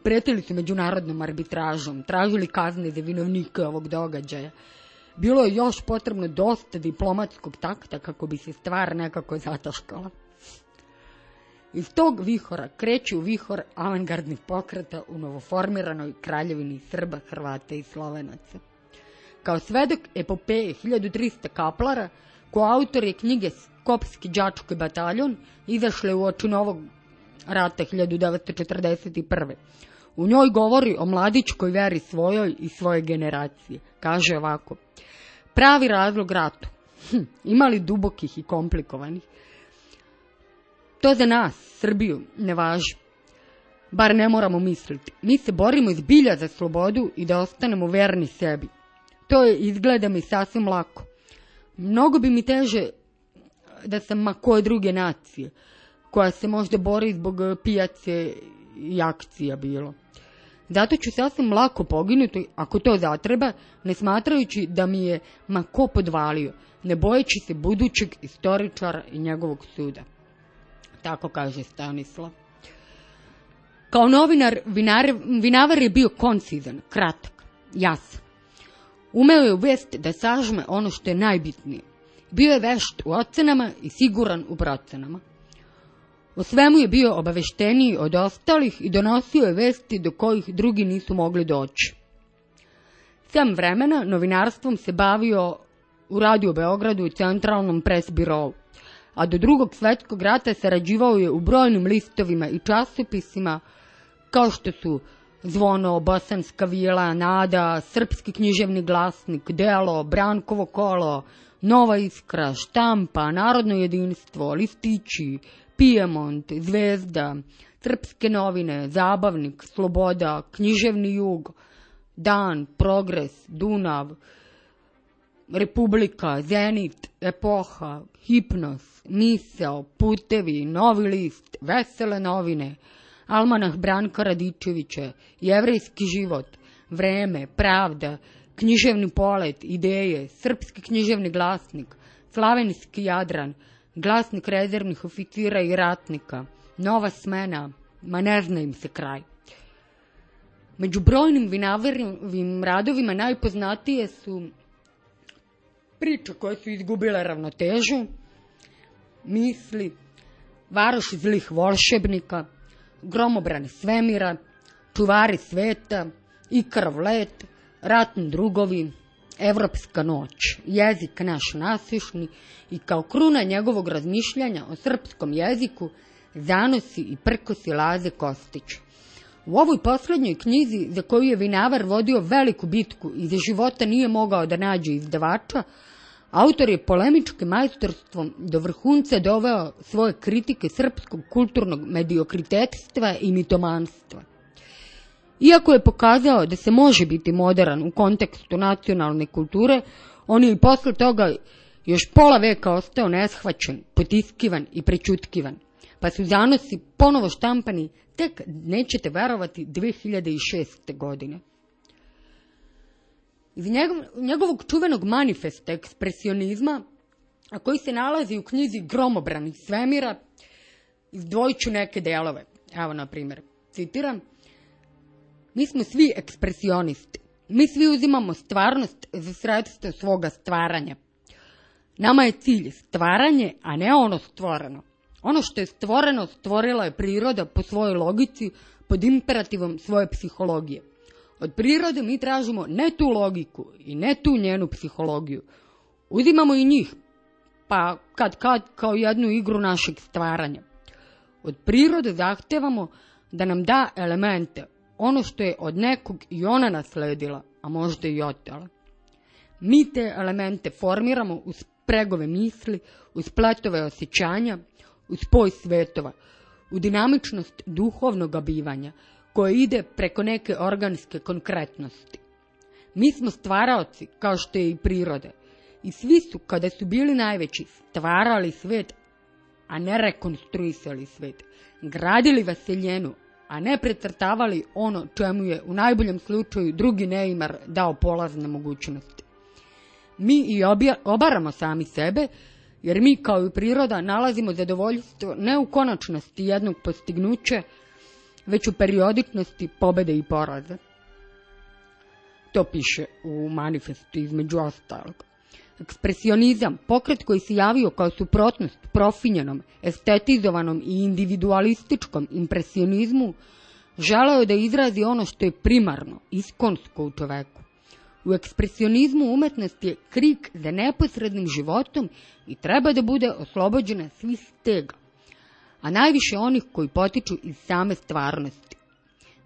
Speaker 3: Pretili su međunarodnom arbitražom, tražili kazne za vinovnike ovog događaja. Bilo je još potrebno dosta diplomatskog takta kako bi se stvar nekako zataškala. Iz tog vihora kreću vihor avangardnih pokreta u novoformiranoj kraljevini Srba, Hrvata i Slovenaca. Kao svedok epopeje 1300 kaplara, koautor je knjige Skopski džački bataljon, izašle u oči novog rata 1941. U njoj govori o mladičkoj veri svojoj i svoje generacije. Kaže ovako, pravi razlog ratu, hm, imali dubokih i komplikovanih, To za nas, Srbiju, ne važi. Bar ne moramo misliti. Mi se borimo iz bilja za slobodu i da ostanemo verni sebi. To je izgleda mi sasvim lako. Mnogo bi mi teže da sam ma koje druge nacije, koja se možda bori zbog pijace i akcija bilo. Zato ću sasvim lako poginuti, ako to zatreba, ne smatrajući da mi je ma ko podvalio, ne bojeći se budućeg istoričara i njegovog suda tako kaže Stanislav. Kao novinar, Vinar, Vinavar je bio koncizan, kratak, jasan. Umeo je vest da sažme ono što je najbitnije. Bio je vešt u ocenama i siguran u procenama. O svemu je bio obavešteniji od ostalih i donosio je vesti do kojih drugi nisu mogli doći. Sem vremena novinarstvom se bavio u Radio Beogradu i centralnom pres birovu, a do drugog svetskog rata sarađivao je u brojnim listovima i časopisima kao što su Zvono, Bosanska vila, Nada, Srpski književni glasnik, Delo, Brankovo kolo, Nova iskra, Štampa, Narodno jedinstvo, Listići, Pijemont, Zvezda, Srpske novine, Zabavnik, Sloboda, Književni jug, Dan, Progres, Dunav, Republika, Zenit, Epoha, Hipnos, Misao, Putevi, Novi list, Vesele novine, Almanah Branka Radičevića, Jevrejski život, Vreme, Pravda, Književni polet, Ideje, Srpski književni glasnik, Slavenski Jadran, Glasnik rezervnih oficira i ratnika, Nova smena, ma ne zna im se kraj. Među brojnim vinaverovim radovima najpoznatije su priče koje su izgubile ravnotežu, misli, varoš zlih volšebnika, gromobrani svemira, čuvari sveta, ikrov let, ratni drugovi, evropska noć, jezik naš nasišni i kao kruna njegovog razmišljanja o srpskom jeziku zanosi i prkosi Laze Kostić. U ovoj poslednjoj knjizi, za koju je Vinavar vodio veliku bitku i za života nije mogao da nađe izdavača, autor je polemičkim majstorstvom do vrhunca doveo svoje kritike srpskog kulturnog mediokritetstva i mitomanstva. Iako je pokazao da se može biti modern u kontekstu nacionalne kulture, on je i posle toga još pola veka ostao neshvaćen, potiskivan i prećutkivan, pa su zanosi ponovo štampani tek, nećete verovati, 2006. godine. Iz njegov, njegovog čuvenog manifesta ekspresionizma, a koji se nalazi u knjizi Gromobrani svemira, izdvojit ću neke delove. Evo, na primjer, citiram, Mi smo svi ekspresionisti. Mi svi uzimamo stvarnost za sredstvo svoga stvaranja. Nama je cilj stvaranje, a ne ono stvoreno. Ono što je stvoreno, stvorila je priroda po svojoj logici, pod imperativom svoje psihologije. Od prirode mi tražimo ne tu logiku i ne tu njenu psihologiju. Uzimamo i njih, pa kad kad kao jednu igru našeg stvaranja. Od prirode zahtevamo da nam da elemente, ono što je od nekog i ona nasledila, a možda i otela. Mi te elemente formiramo uz pregove misli, uz pletove osjećanja, uz spoj svetova, u dinamičnost duhovnog bivanja, koje ide preko neke organske konkretnosti. Mi smo stvaraoci, kao što je i prirode, i svi su, kada su bili najveći, stvarali svet, a ne rekonstruisali svet, gradili vaseljenu, a ne precrtavali ono čemu je u najboljem slučaju drugi Neymar dao polazne mogućnosti. Mi i obaramo sami sebe, jer mi kao i priroda nalazimo zadovoljstvo ne u konačnosti jednog postignuća, već u periodičnosti pobede i poraza. To piše u manifestu između ostalog. Ekspresionizam, pokret koji se javio kao suprotnost profinjenom, estetizovanom i individualističkom impresionizmu, želeo je da izrazi ono što je primarno, iskonsko u čoveku. U ekspresionizmu umetnost je krik za neposrednim životom i treba da bude oslobođena svih stega, a najviše onih koji potiču iz same stvarnosti.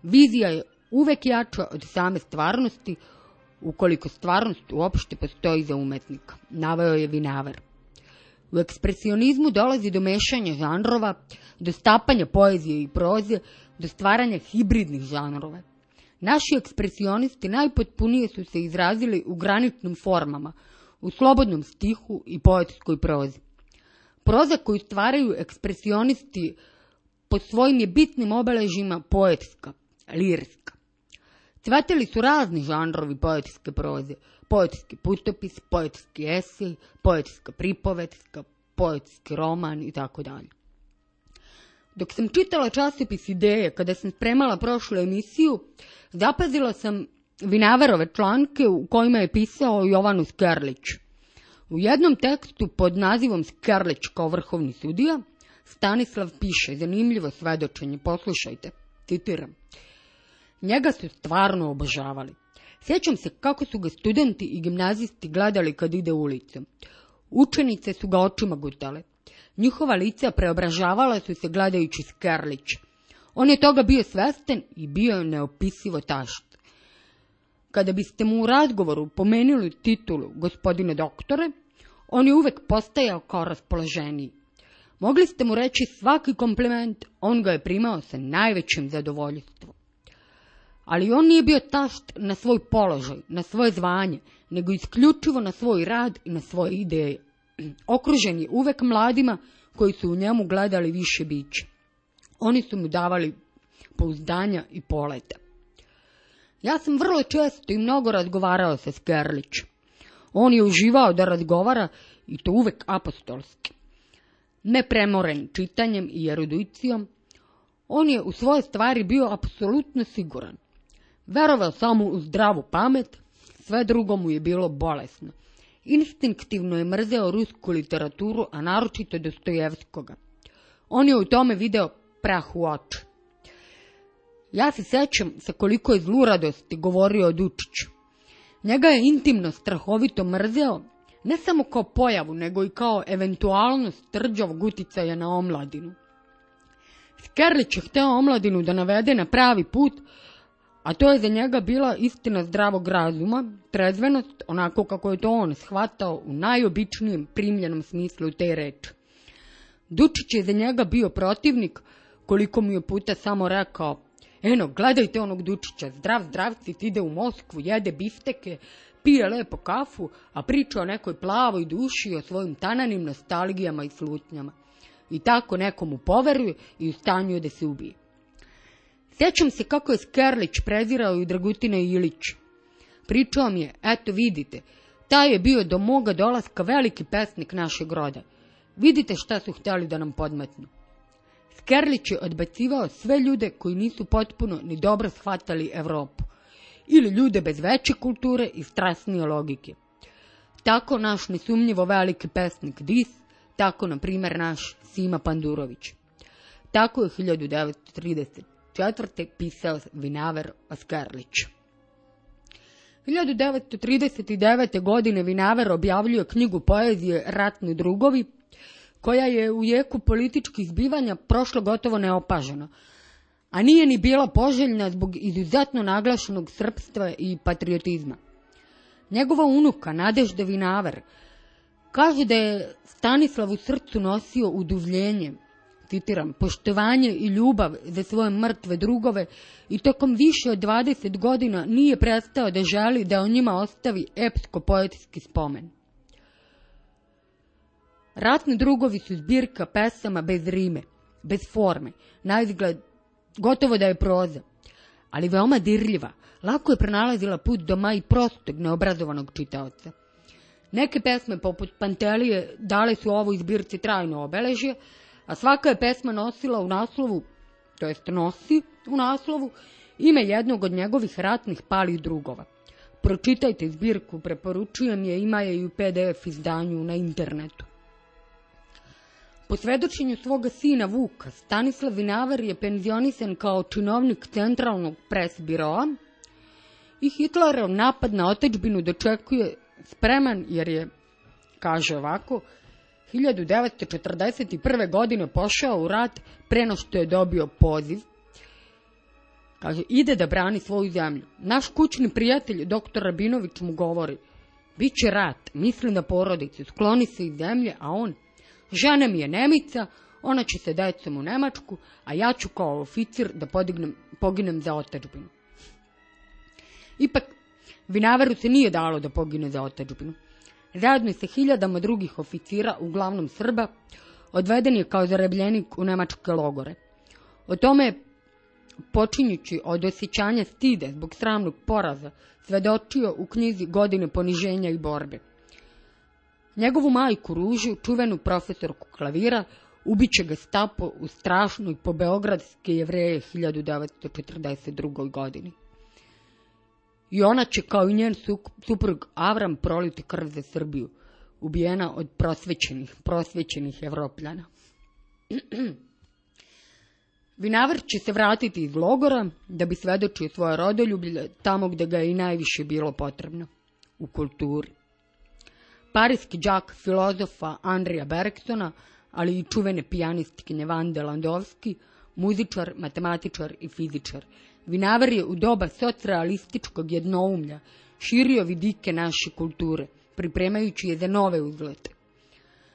Speaker 3: Vizija je uvek jača od same stvarnosti, ukoliko stvarnost uopšte postoji za umetnika, naveo je Vinaver. U ekspresionizmu dolazi do mešanja žanrova, do stapanja poezije i proze, do stvaranja hibridnih žanrova. Naši ekspresionisti najpotpunije su se izrazili u graničnim formama, u slobodnom stihu i poetskoj prozi. Proza koju stvaraju ekspresionisti po svojim je bitnim obeležima poetska, lirska. Cveteli su razni žanrovi poetske proze, poetski putopis, poetski esej, poetska pripovetska, poetski roman i tako dalje. Dok sam čitala časopis Ideje, kada sam spremala prošlu emisiju, zapazila sam Vinaverove članke u kojima je pisao Jovanu Skerlić. U jednom tekstu pod nazivom Skerlić kao vrhovni sudija Stanislav piše zanimljivo svedočenje, poslušajte, citiram. Njega su stvarno obožavali. Sjećam se kako su ga studenti i gimnazisti gledali kad ide ulicom. Učenice su ga očima gutale. Njihova lica preobražavala su se gledajući Skerlić. On je toga bio svestan i bio je neopisivo tašt. Kada biste mu u razgovoru pomenuli titulu gospodine doktore, on je uvek postajao kao raspoloženiji. Mogli ste mu reći svaki kompliment, on ga je primao sa najvećim zadovoljstvom. Ali on nije bio tašt na svoj položaj, na svoje zvanje, nego isključivo na svoj rad i na svoje ideje. Okružen je uvek mladima koji su u njemu gledali više biće. Oni su mu davali pouzdanja i poleta. Ja sam vrlo često i mnogo razgovarao sa Skerlićem. On je uživao da razgovara i to uvek apostolski. Nepremoren čitanjem i erudicijom, on je u svoje stvari bio apsolutno siguran. Verovao samo u zdravu pamet, sve drugo mu je bilo bolesno. Instinktivno je mrzeo rusku literaturu, a naročito Dostojevskoga. On je u tome video prah u oči. Ja se sećam sa koliko je zluradosti govorio o Dučiću. Njega je intimno strahovito mrzeo, ne samo kao pojavu, nego i kao eventualnost trđavog uticaja na omladinu. Skerlić je hteo omladinu da navede na pravi put, a to je za njega bila istina zdravog razuma, trezvenost, onako kako je to on shvatao u najobičnijem primljenom smislu te reči. Dučić je za njega bio protivnik, koliko mu je puta samo rekao, eno, gledajte onog Dučića, zdrav zdravcit, ide u Moskvu, jede bifteke, pije lepo kafu, a priča o nekoj plavoj duši i o svojim tananim nostalgijama i slutnjama. I tako nekomu poveruje i u stanju je da se ubije. Sjećam se kako je Skerlić prezirao i Dragutina Ilić. Pričao mi je, eto vidite, taj je bio do moga dolaska veliki pesnik našeg roda. Vidite šta su htjeli da nam podmetnu. Skerlić je odbacivao sve ljude koji nisu potpuno ni dobro shvatali Evropu ili ljude bez veće kulture i strasnije logike. Tako naš nesumnjivo veliki pesnik Dis, tako na primjer naš Sima Pandurović. Tako je 1934. pisao Vinaver Oskarlić. 1939. godine Vinaver objavljuje knjigu poezije Ratni drugovi, koja je u jeku političkih zbivanja prošlo gotovo neopaženo, a nije ni bila poželjna zbog izuzetno naglašenog srpstva i patriotizma. Njegova unuka, Nadežda Vinaver, kaže da je Stanislav u srcu nosio uduvljenje, citiram, poštovanje i ljubav za svoje mrtve drugove i tokom više od 20 godina nije prestao da želi da o njima ostavi epsko-poetski spomen. Ratni drugovi su zbirka pesama bez rime, bez forme, na izgled gotovo da je proza, ali veoma dirljiva, lako je pronalazila put do i prostog neobrazovanog čitaoca. Neke pesme poput Pantelije dale su ovoj zbirci trajno obeležje, a svaka je pesma nosila u naslovu, to jest nosi u naslovu, ime jednog od njegovih ratnih palih drugova. Pročitajte zbirku, preporučujem je, ima je i u PDF izdanju na internetu. Po svedočenju svoga sina Vuka, Stanislav Vinaver je penzionisan kao činovnik centralnog pres biroa i Hitlerov napad na otečbinu dočekuje spreman jer je, kaže ovako, 1941. godine pošao u rat pre no što je dobio poziv. Kaže, ide da brani svoju zemlju. Naš kućni prijatelj, doktor Rabinović, mu govori, bit će rat, misli na porodicu, skloni se iz zemlje, a on, žena mi je Nemica, ona će se decom u Nemačku, a ja ću kao oficir da podignem, poginem za otečbinu. Ipak, Vinaveru se nije dalo da pogine za otečbinu. Zajedno sa hiljadama drugih oficira, uglavnom Srba, odveden je kao zarebljenik u nemačke logore. O tome je počinjući od osjećanja stide zbog sramnog poraza, svedočio u knjizi Godine poniženja i borbe. Njegovu majku Ružu, čuvenu profesorku klavira, ubiće ga stapo u strašnoj po beogradske jevreje 1942. godini. I ona će, kao i njen suprug Avram, proliti krv za Srbiju, ubijena od prosvećenih, prosvećenih evropljana. Vinaver će se vratiti iz logora da bi svedočio svoje rodoljublje tamo gde ga je i najviše bilo potrebno, u kulturi. Parijski džak filozofa Andrija Bergsona, ali i čuvene pijanistkinje Vande Landovski, muzičar, matematičar i fizičar. Vinaver je u doba socrealističkog jednoumlja širio vidike naše kulture, pripremajući je za nove uzlete.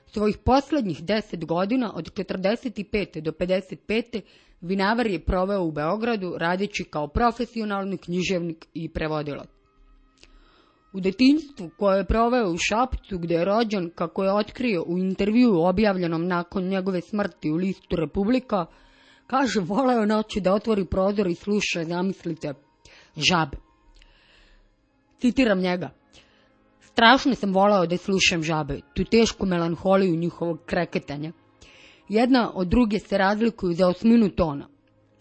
Speaker 3: Svojih poslednjih deset godina, od 45. do 55. Vinavar je proveo u Beogradu radeći kao profesionalni književnik i prevodilac. U detinjstvu koje je proveo u Šapcu gde je rođen, kako je otkrio u intervju objavljenom nakon njegove smrti u listu Republika, kaže voleo noći da otvori prozor i sluša, zamislite, žabe. Citiram njega. Strašno sam volao da slušam žabe, tu tešku melanholiju njihovog kreketanja. Jedna od druge se razlikuju za osminu tona.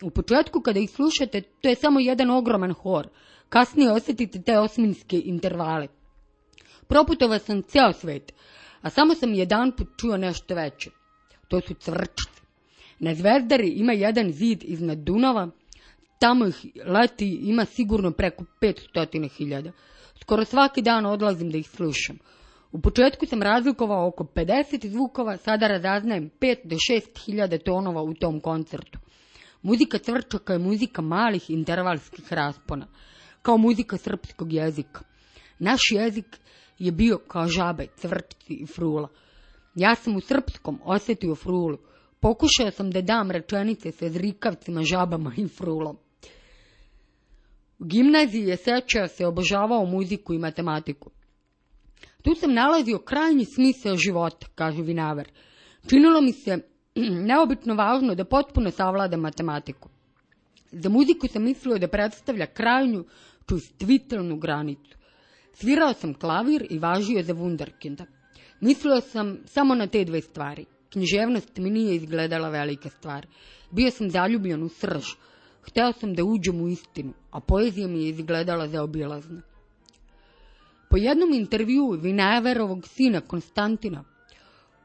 Speaker 3: U početku kada ih slušate, to je samo jedan ogroman hor. Kasnije osetite te osminske intervale. Proputovao sam ceo svet, a samo sam jedan put čuo nešto veće. To su cvrčice. Na Zvezdari ima jedan zid iznad Dunava, tamo ih leti ima sigurno preko 500.000. Skoro svaki dan odlazim da ih slušam. U početku sam razlikovao oko 50 zvukova, sada razaznajem 5 do 6 hiljada tonova u tom koncertu. Muzika cvrčaka je muzika malih intervalskih raspona, kao muzika srpskog jezika. Naš jezik je bio kao žabe, cvrčci i frula. Ja sam u srpskom osetio frulu. Pokušao sam da dam rečenice sa zrikavcima, žabama i frulom. U gimnaziji je sećao se obožavao muziku i matematiku. Tu sam nalazio krajnji smisao života, kaže Vinaver. Činilo mi se neobično važno da potpuno savladam matematiku. Za muziku sam mislio da predstavlja krajnju čustvitelnu granicu. Svirao sam klavir i važio za wunderkinda. Mislio sam samo na te dve stvari. Književnost mi nije izgledala velika stvar. Bio sam zaljubljen u srž. Hteo sam da uđem u istinu, a poezija mi je izgledala zaobilazna. Po jednom intervjuu Vinaverovog sina Konstantina,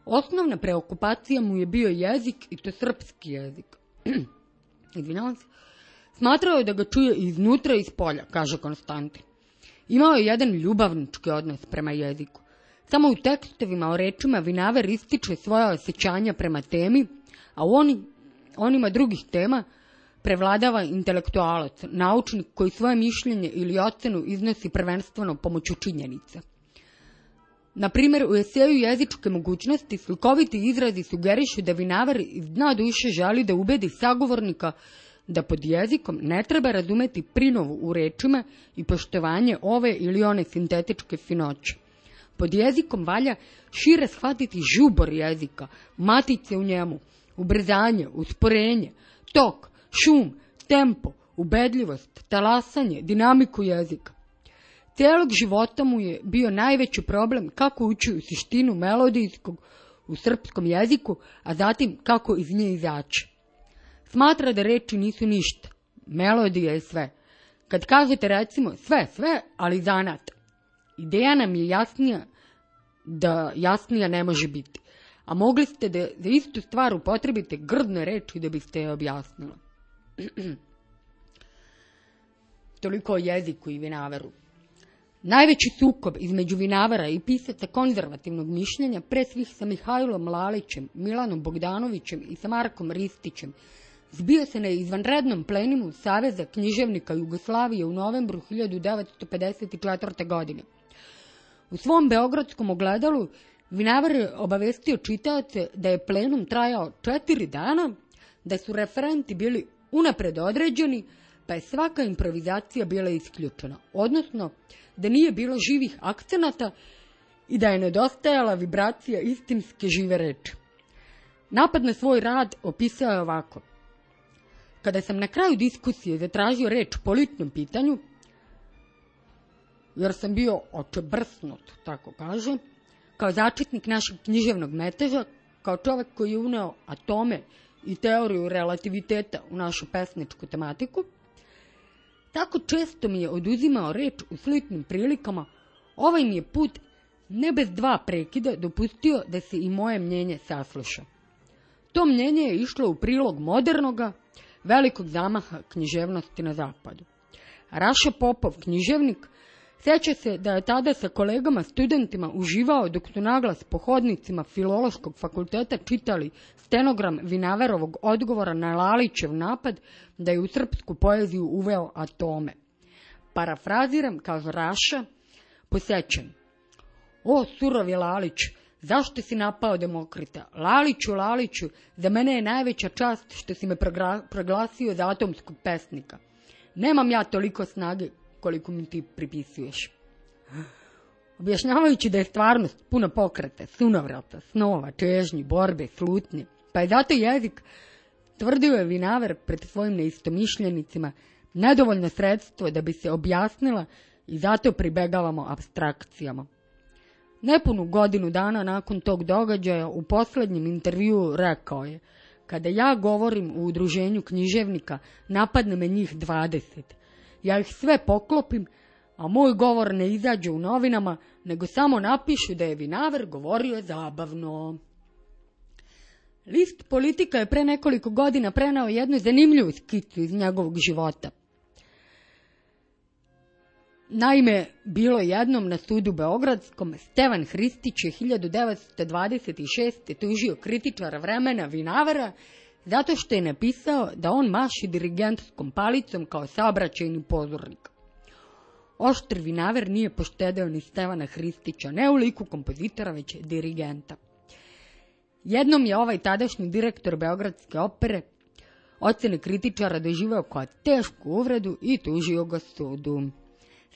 Speaker 3: osnovna preokupacija mu je bio jezik i to srpski jezik. Izvinjavam se. Smatrao je da ga čuje iznutra i iz polja, kaže Konstantin. Imao je jedan ljubavnički odnos prema jeziku. Samo u tekstovima o rečima Vinaver ističe svoja osjećanja prema temi, a u oni, onima drugih tema prevladava intelektualac, naučnik koji svoje mišljenje ili ocenu iznosi prvenstveno pomoću činjenica. Na primjer, u eseju jezičke mogućnosti slikoviti izrazi sugerišu da Vinaver iz dna duše želi da ubedi sagovornika pod jezikom ne treba razumeti prinovu u rečima i poštovanje ove ili one sintetičke finoće. Pod jezikom valja šire shvatiti žubor jezika, matice u njemu, ubrzanje, usporenje, tok, šum, tempo, ubedljivost, talasanje, dinamiku jezika. Celog života mu je bio najveći problem kako ući u suštinu melodijskog u srpskom jeziku, a zatim kako iz nje izaći. Smatra da reči nisu ništa, melodija je sve. Kad kažete recimo sve, sve, ali zanat. Ideja nam je jasnija da jasnija ne može biti. A mogli ste da za istu stvar upotrebite grdne reči da biste je objasnila. Toliko o jeziku i vinaveru. Najveći sukob između vinavara i pisaca konzervativnog mišljenja, pre svih sa Mihajlom Lalićem, Milanom Bogdanovićem i sa Markom Ristićem, zbio se na izvanrednom plenimu Saveza književnika Jugoslavije u novembru 1954. godine. U svom beogradskom ogledalu Vinavar je obavestio čitaoce da je plenum trajao četiri dana, da su referenti bili unapred određeni, pa je svaka improvizacija bila isključena, odnosno da nije bilo živih akcenata i da je nedostajala vibracija istinske žive reči. Napad na svoj rad opisao je ovako. Kada sam na kraju diskusije zatražio reč po litnom pitanju, jer sam bio očebrsnut, tako kaže, kao začetnik našeg književnog meteža, kao čovek koji je uneo atome i teoriju relativiteta u našu pesničku tematiku, tako često mi je oduzimao reč u slitnim prilikama, ovaj mi je put ne bez dva prekida dopustio da se i moje mnjenje sasluša. To mnjenje je išlo u prilog modernoga, velikog zamaha književnosti na zapadu. Raša Popov, književnik, Sjeća se da je tada sa kolegama studentima uživao dok su naglas po hodnicima filološkog fakulteta čitali stenogram Vinaverovog odgovora na Lalićev napad da je u srpsku poeziju uveo atome. Parafraziram, kaže Raša, posjećan. O, surovi Lalić, zašto si napao Demokrita? Laliću, Laliću, za mene je najveća čast što si me proglasio za atomskog pesnika. Nemam ja toliko snage koliko mi ti pripisuješ. Objašnjavajući da je stvarnost puna pokreta, sunovrata, snova, čežnji, borbe, slutnje, pa je zato jezik, tvrdio je Vinaver pred svojim neistomišljenicima, nedovoljno sredstvo da bi se objasnila i zato pribegavamo abstrakcijama. Nepunu godinu dana nakon tog događaja u poslednjem intervjuu rekao je Kada ja govorim u udruženju književnika, napadne me njih 20. Ja ih sve poklopim, a moj govor ne izađe u novinama, nego samo napišu da je Vinaver govorio zabavno. List politika je pre nekoliko godina prenao jednu zanimljivu skicu iz njegovog života. Naime, bilo jednom na sudu Beogradskom, Stevan Hristić je 1926. tužio kritičara vremena Vinavara zato što je napisao da on maši dirigentskom palicom kao saobraćajni pozornik. Oštr Vinaver nije poštedeo ni Stevana Hristića, ne u liku kompozitora, već dirigenta. Jednom je ovaj tadašnji direktor Beogradske opere ocene kritičara doživao kao tešku uvredu i tužio ga sudu.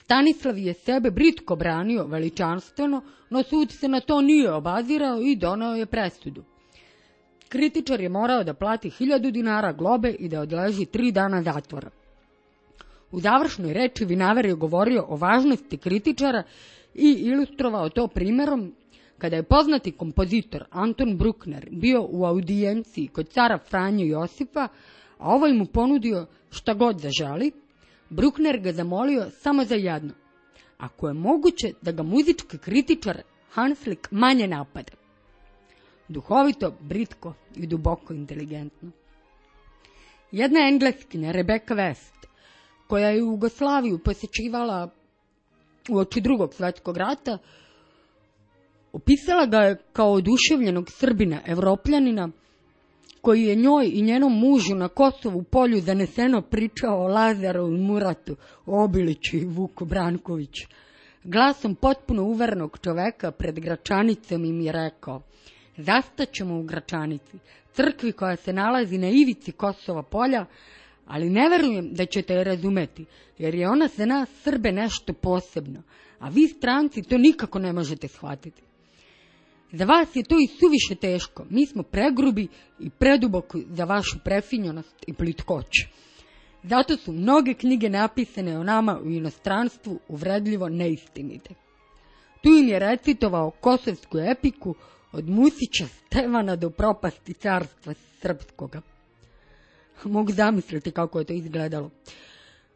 Speaker 3: Stanislav je sebe britko branio veličanstveno, no sud se na to nije obazirao i donao je presudu. Kritičar je morao da plati hiljadu dinara globe i da odleži tri dana zatvora. U završnoj reči Vinaver je govorio o važnosti kritičara i ilustrovao to primerom kada je poznati kompozitor Anton Bruckner bio u audijenciji kod cara Franje Josipa, a ovaj mu ponudio šta god zaželi, Bruckner ga zamolio samo za jedno. Ako je moguće da ga muzički kritičar Hanslik manje napada. Duhovito, britko i duboko inteligentno. Jedna engleskinja, Rebecca West, koja je Jugoslaviju posjećivala u oči drugog svetskog rata, opisala ga je kao oduševljenog Srbina, evropljanina, koji je njoj i njenom mužu na Kosovu polju zaneseno pričao o i Muratu, Obiliću i Vuku Brankoviću. Glasom potpuno uvernog čoveka pred Gračanicom im je rekao Zastaćemo u Gračanici, crkvi koja se nalazi na ivici Kosova polja, ali ne verujem da ćete je razumeti, jer je ona za nas Srbe nešto posebno, a vi stranci to nikako ne možete shvatiti. Za vas je to i suviše teško. Mi smo pregrubi i preduboko za vašu prefinjenost i plitkoću. Zato su mnoge knjige napisane o nama u inostranstvu uvredljivo neistinite. Tu im je recitovao kosovsku epiku od Musića Stevana do propasti carstva srpskoga. Mogu zamisliti kako je to izgledalo.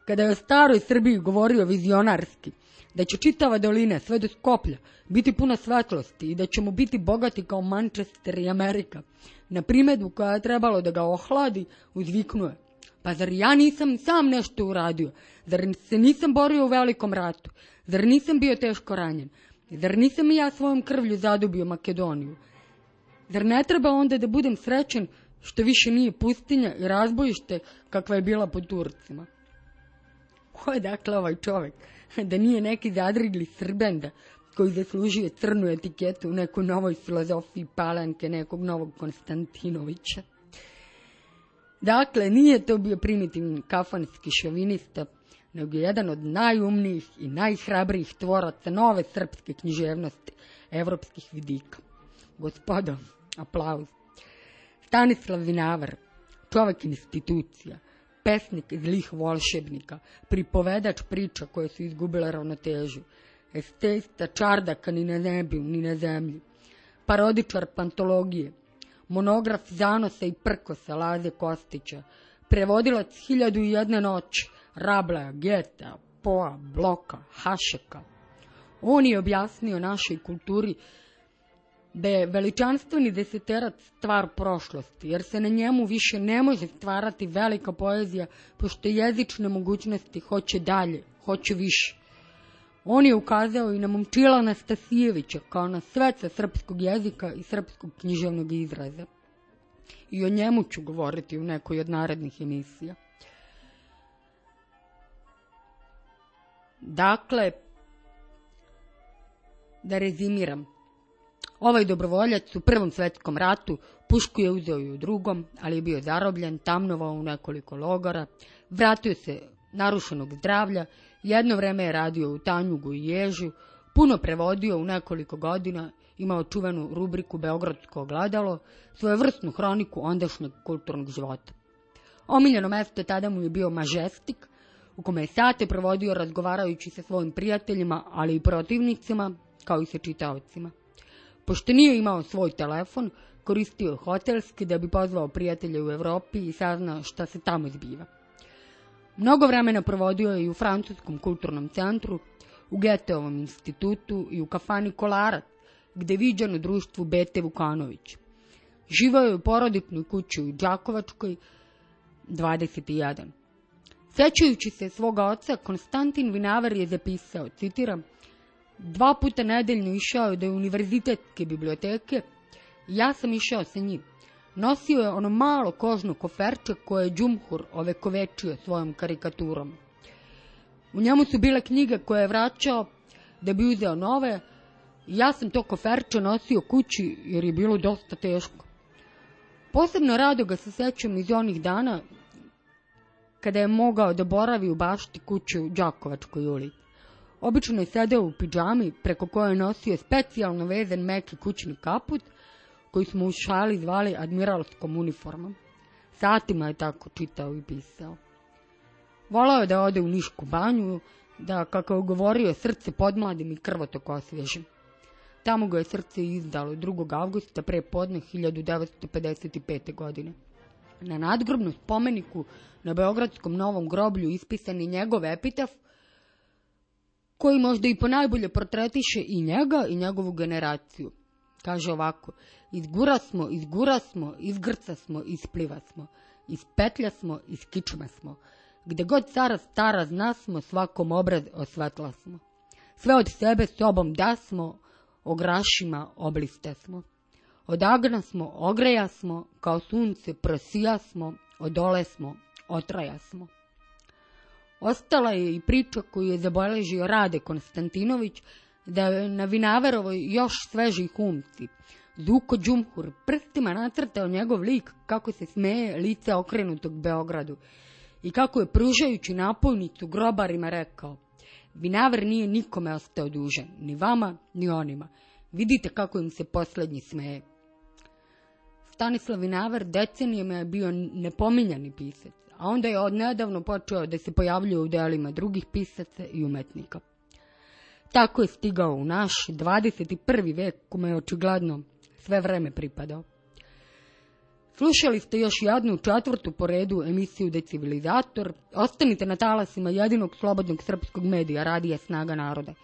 Speaker 3: Kada je o staroj Srbiji govorio vizionarski, da će čitava dolina sve do Skoplja biti puna svetlosti i da ćemo biti bogati kao Manchester i Amerika. Na primedbu koja je trebalo da ga ohladi, uzviknuje. Pa zar ja nisam sam nešto uradio? Zar se nisam borio u velikom ratu? Zar nisam bio teško ranjen? Zar nisam i ja svojom krvlju zadubio Makedoniju? Zar ne treba onda da budem srećen što više nije pustinja i razbojište kakva je bila pod Turcima? Ko je dakle ovaj čovek? Da nije neki zadrigli srbenda koji zaslužuje crnu etiketu u nekoj novoj filozofiji palanke nekog novog Konstantinovića. Dakle, nije to bio primitivni kafanski šovinista, nego jedan od najumnijih i najhrabrijih tvoraca nove srpske književnosti, evropskih vidika. Gospodo, aplauz. Stanislav Vinavar, čovek institucija, pesnik zlih volšebnika, pripovedač priča koje su izgubile ravnotežu, estesta čardaka ni na nebi, ni na zemlji, parodičar pantologije, monograf zanosa i prkosa Laze Kostića, prevodilac hiljadu i jedne noći, Rabla, Geta, Poa, Bloka, Hašeka. On je objasnio našoj kulturi da je veličanstveni deseterac stvar prošlosti, jer se na njemu više ne može stvarati velika poezija, pošto jezične mogućnosti hoće dalje, hoće više. On je ukazao i na Momčila Anastasijevića kao na sveca srpskog jezika i srpskog književnog izraza. I o njemu ću govoriti u nekoj od narednih emisija. Dakle, da rezimiram. Ovaj dobrovoljac u prvom svetskom ratu pušku je uzeo i u drugom, ali je bio zarobljen, tamnovao u nekoliko logora, vratio se narušenog zdravlja, jedno vreme je radio u Tanjugu i Ježu, puno prevodio u nekoliko godina, imao čuvenu rubriku Beogradsko ogledalo, svoju vrstnu hroniku ondašnjeg kulturnog života. Omiljeno mesto tada mu je bio Majestik, u kome je sate provodio razgovarajući sa svojim prijateljima, ali i protivnicima, kao i sa čitaocima. Pošto nije imao svoj telefon, koristio je hotelski da bi pozvao prijatelje u Evropi i saznao šta se tamo zbiva. Mnogo vremena provodio je i u Francuskom kulturnom centru, u Geteovom institutu i u kafani Kolarac, gde viđan u društvu Bete Vukanović. Živao je u porodičnoj kući u Đakovačkoj, 21. Sećajući se svoga oca, Konstantin Vinaver je zapisao, citiram, dva puta nedeljno išao do univerzitetske biblioteke ja sam išao sa njim. Nosio je ono malo kožno koferče koje je Džumhur ovekovečio svojom karikaturom. U njemu su bile knjige koje je vraćao da bi uzeo nove, ja sam to koferče nosio kući jer je bilo dosta teško. Posebno rado ga se sećam iz onih dana kada je mogao da boravi u bašti kuće u Đakovačkoj ulici. Obično je sedeo u pidžami preko koje je nosio specijalno vezan meki kućni kaput koji smo u šali zvali admiralskom uniformom. Satima je tako čitao i pisao. Volao je da ode u Nišku banju, da, kako je govorio, srce podmladim i krvotok osvježim. Tamo ga je srce izdalo 2. avgusta pre podne 1955. godine. Na nadgrobnom spomeniku na Beogradskom novom groblju ispisan je njegov epitaf, koji možda i ponajbolje portretiše i njega i njegovu generaciju. Kaže ovako, izgura smo, izgura smo, izgrca smo, ispliva smo, ispetlja smo, iskičma smo. Gde god cara stara zna smo, svakom obraz osvetla smo. Sve od sebe sobom da smo, ograšima obliste smo. Od agna smo, ogreja smo, kao sunce prosija smo, odole smo, otraja smo. Ostala je i priča koju je zabeležio Rade Konstantinović, da je na Vinaverovoj još sveži humci. Zuko Đumhur prstima nacrtao njegov lik kako se smeje lice okrenutog Beogradu i kako je pružajući napojnicu grobarima rekao Vinaver nije nikome ostao dužan, ni vama, ni onima. Vidite kako im se poslednji smeje. Stanislav Vinaver decenijama je bio nepominjani pisac, a onda je odnedavno počeo da se pojavljuje u delima drugih pisaca i umetnika. Tako je stigao u naš 21. vek kome je očigledno sve vreme pripadao. Slušali ste još jednu četvrtu po redu emisiju Decivilizator. Ostanite na talasima jedinog slobodnog srpskog medija Radija Snaga naroda.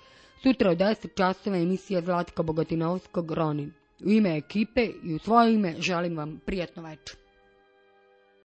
Speaker 3: Sutra od 10 časova emisija Zlatka Bogatinovskog Ronin. U ime ekipe i u svoje ime želim vam prijatno večer.